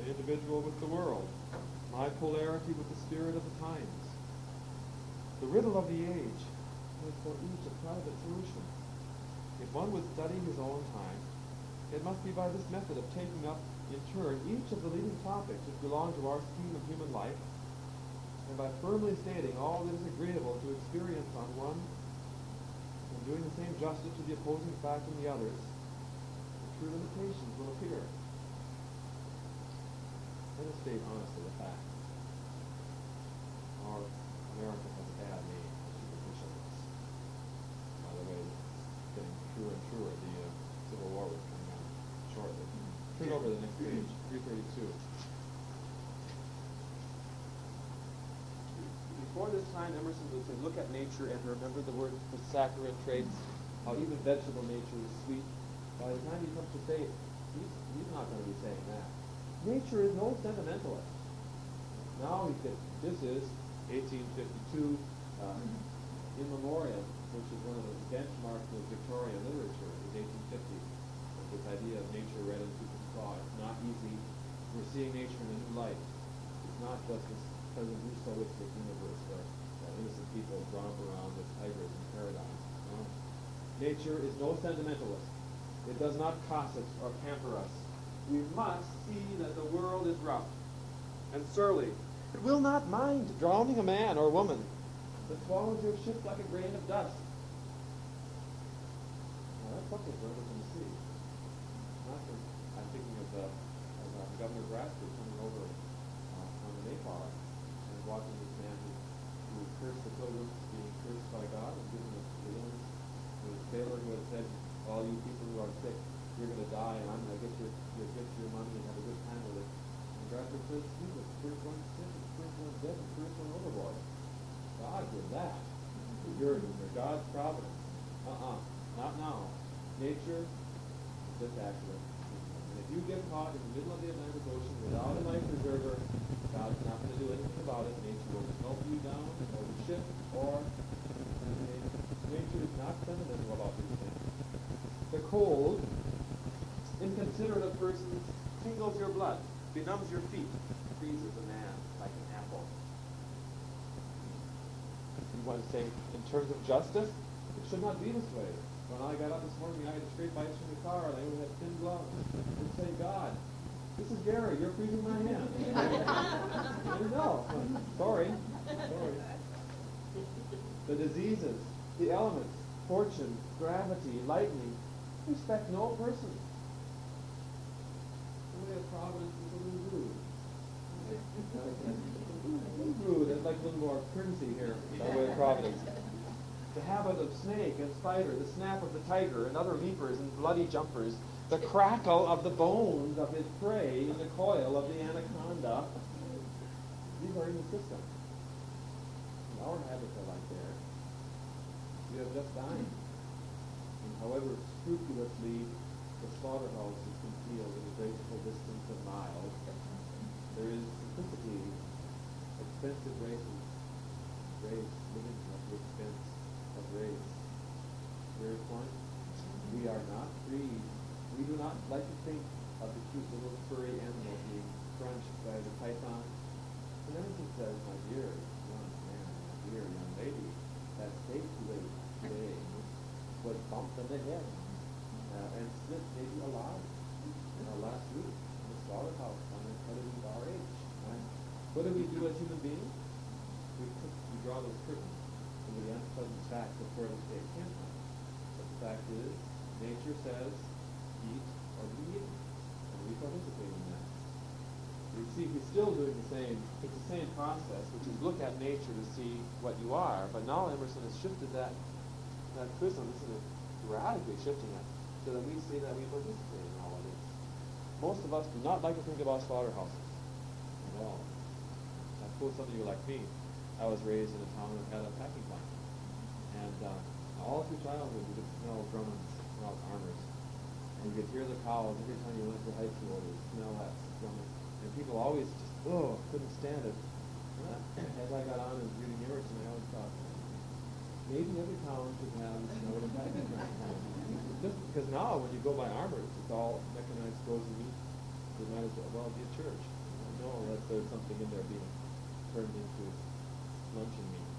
The individual with the world, my polarity with the spirit of the times. The riddle of the age has for each a private solution. If one would study his own time, it must be by this method of taking up in turn each of the leading topics which belong to our scheme of human life, and by firmly stating all that is agreeable to experience on one and doing the same justice to the opposing fact in the others, the true limitations will appear. Let us state honestly the fact. Our America has a bad name for superficialness. By the way, it's getting truer and truer. The uh, Civil War was coming on shortly. Turn over the next page, 332. Before this time, Emerson would say, look at nature and remember the word the saccharine traits, how even vegetable nature is sweet. By the time he comes to say it, he's, he's not going to be saying that. Nature is no sentimentalist. Now he said, this is 1852 uh, in memoriam, which is one of the benchmarks of Victorian literature, is 1850. This idea of nature read into the thought. It's not easy. We're seeing nature in a new light. It's not just this present Rousseauistic universe where innocent people romp around with tigers in paradise. No. Um, nature is no sentimentalist. It does not cosset or pamper us. We must see that the world is rough and surly. It will not mind drowning a man or woman, but swallows your ship like a grain of dust. Now that's something for everyone to see. Not for, I'm thinking of, uh, of uh, Governor Bradford coming over uh, on the Mayflower and watching this man who, who cursed the pilgrims, being cursed by God and given the deliverance. There was a sailor who had said, all you people who are sick, you're going to die, and I'm going to get your, your, get your money and have a good time with it. And Bradford says, the first one sick, the first one dead, the first one overboard. God did that. You're, you're God's providence. Uh-uh. Not now. Nature is just accident. And if you get caught in the middle of the Atlantic Ocean without a life preserver, God's not going to do anything about it. Nature will help you down or the ship or nature is not sentimental about these things. The cold, inconsiderate of persons, tingles your blood, benumbs your feet, freezes a man like an apple. You want to say, in terms of justice, it should not be this way. When I got up this morning, I had straight bites from the car, and I only had thin gloves. And say, God, this is Gary, you're freezing my hand. Know. Sorry. Sorry. The diseases, the elements, fortune, gravity, lightning, respect no person. The way of providence is a little rude. Little I'd like a little more courtesy here by way of providence. The habit of snake and spider, the snap of the tiger and other leapers and bloody jumpers, the crackle of the bones of his prey in the coil of the anaconda. These are in the system. And our habits are like theirs. We have just dined. And however scrupulously the slaughterhouse is concealed in a graceful distance of miles, there is simplicity, expensive races, race living at the expense of race. Very point. We are not free. We do not like to think of the cute little furry animal being crunched by the python. And everything says, my dear young man, my dear young lady, that steak you today was bumped in the head uh, and slit maybe alive in our last week in the slaughterhouse on the television RH. Right? What do we do as human beings? We, put, we draw those curtains into the unpleasant fact before the steak can come. But the fact is, nature says, eat or be eaten. And we participate in that. You see, he's still doing the same, it's the same process, which is look at nature to see what you are. But now Emerson has shifted that, that prism, this is radically shifting it, so that we see that we participate in all of this. Most of us do not like to think about slaughterhouses at all. Suppose some of you like me. I was raised in a town that had a packing plant. And uh, all through childhood, you could smell Drummond's, smell Armour's. And you could hear the cows every time you went to high school. You smell that Drummond. And people always just, oh, couldn't stand it. As I got on and reading Emerson, I always thought, maybe every town should have you know, a packing plant. Just because now, when you go by Armour's, it's all mechanized frozen meat. It might as well be a church. I know that there's something in there being turned into luncheon meat.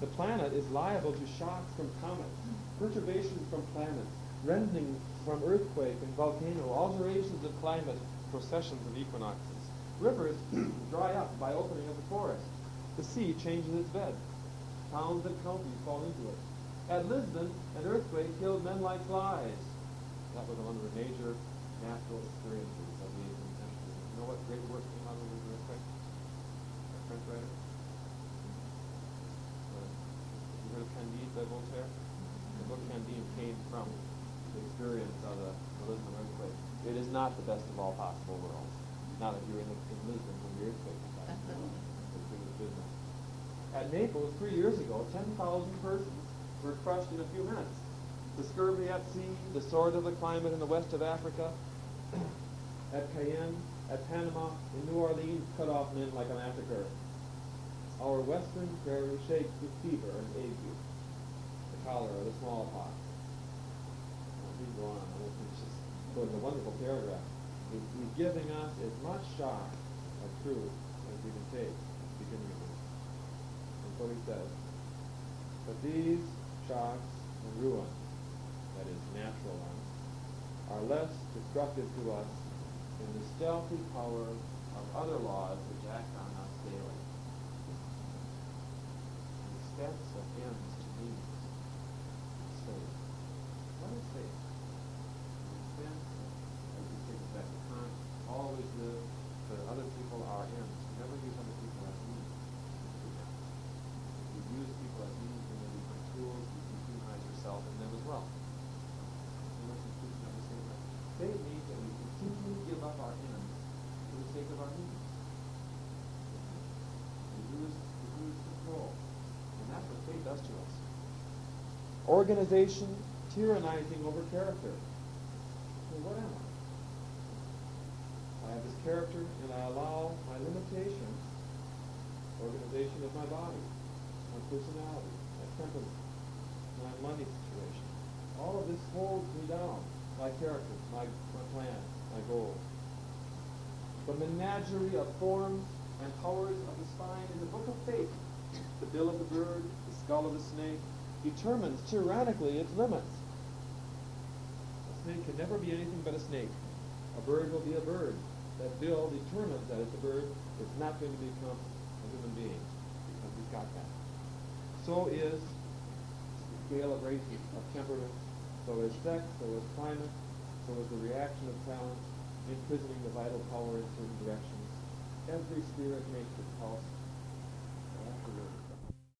The planet is liable to shocks from comets, perturbations from planets, rending from earthquake and volcano, alterations of climate, precessions of equinoxes. Rivers dry up by opening of the forest. The sea changes its bed. Towns and counties fall into it. At Lisbon, an earthquake killed men like flies. That was one of the major natural experiences of the 18th century. You know what great work came out of the earthquake? A French writer? Uh, you heard of Candide by Voltaire? The book Candide came from the experience of the, the Lisbon earthquake. It is not the best of all possible worlds. Not if you're in, the, in Lisbon when the earthquake is happening. It's a good business. At Naples, three years ago, 10,000 persons were crushed in a few minutes. The scurvy at sea, the sword of the climate in the west of Africa, at Cayenne, at Panama, in New Orleans, cut off men like a massacre. Our western prairie shakes with fever and ague, the cholera, the smallpox. Well, we go on, this. So it's a wonderful paragraph. He- He's giving us as much shock of truth as we can take, at the beginning of it. And so he says, but these shocks and ruins, that is, natural ones, are less destructive to us than the stealthy power of other laws which act on us daily. The steps of ends to means. Fate. What is fate? The sense of, as we take it back to Kant, always live for other people are ends. Never use other people as means. to ends. You use people as means when they become tools, you dehumanize yourself in them as well. And that's the truth of the statement. Fate means that we continually give up our ends for the sake of our means. We lose, we lose control. And that's what fate does to us. Organization tyrannizing over character. Well, what am I? I have this character and I allow my limitations, organization of my body, my personality, my temperament, my money situation. All of this holds me down. My character, my, my plan, my goals. The menagerie of forms and powers of the spine in the book of fate, the bill of the bird, the skull of the snake, determines tyrannically its limits. A snake can never be anything but a snake. A bird will be a bird. That bill determines that it's a bird. It's not going to become a human being because he's got that. So is the scale of races, of temperament. So is sex, so is climate, so is the reaction of talent, imprisoning the vital power in certain directions. Every spirit makes its pulse.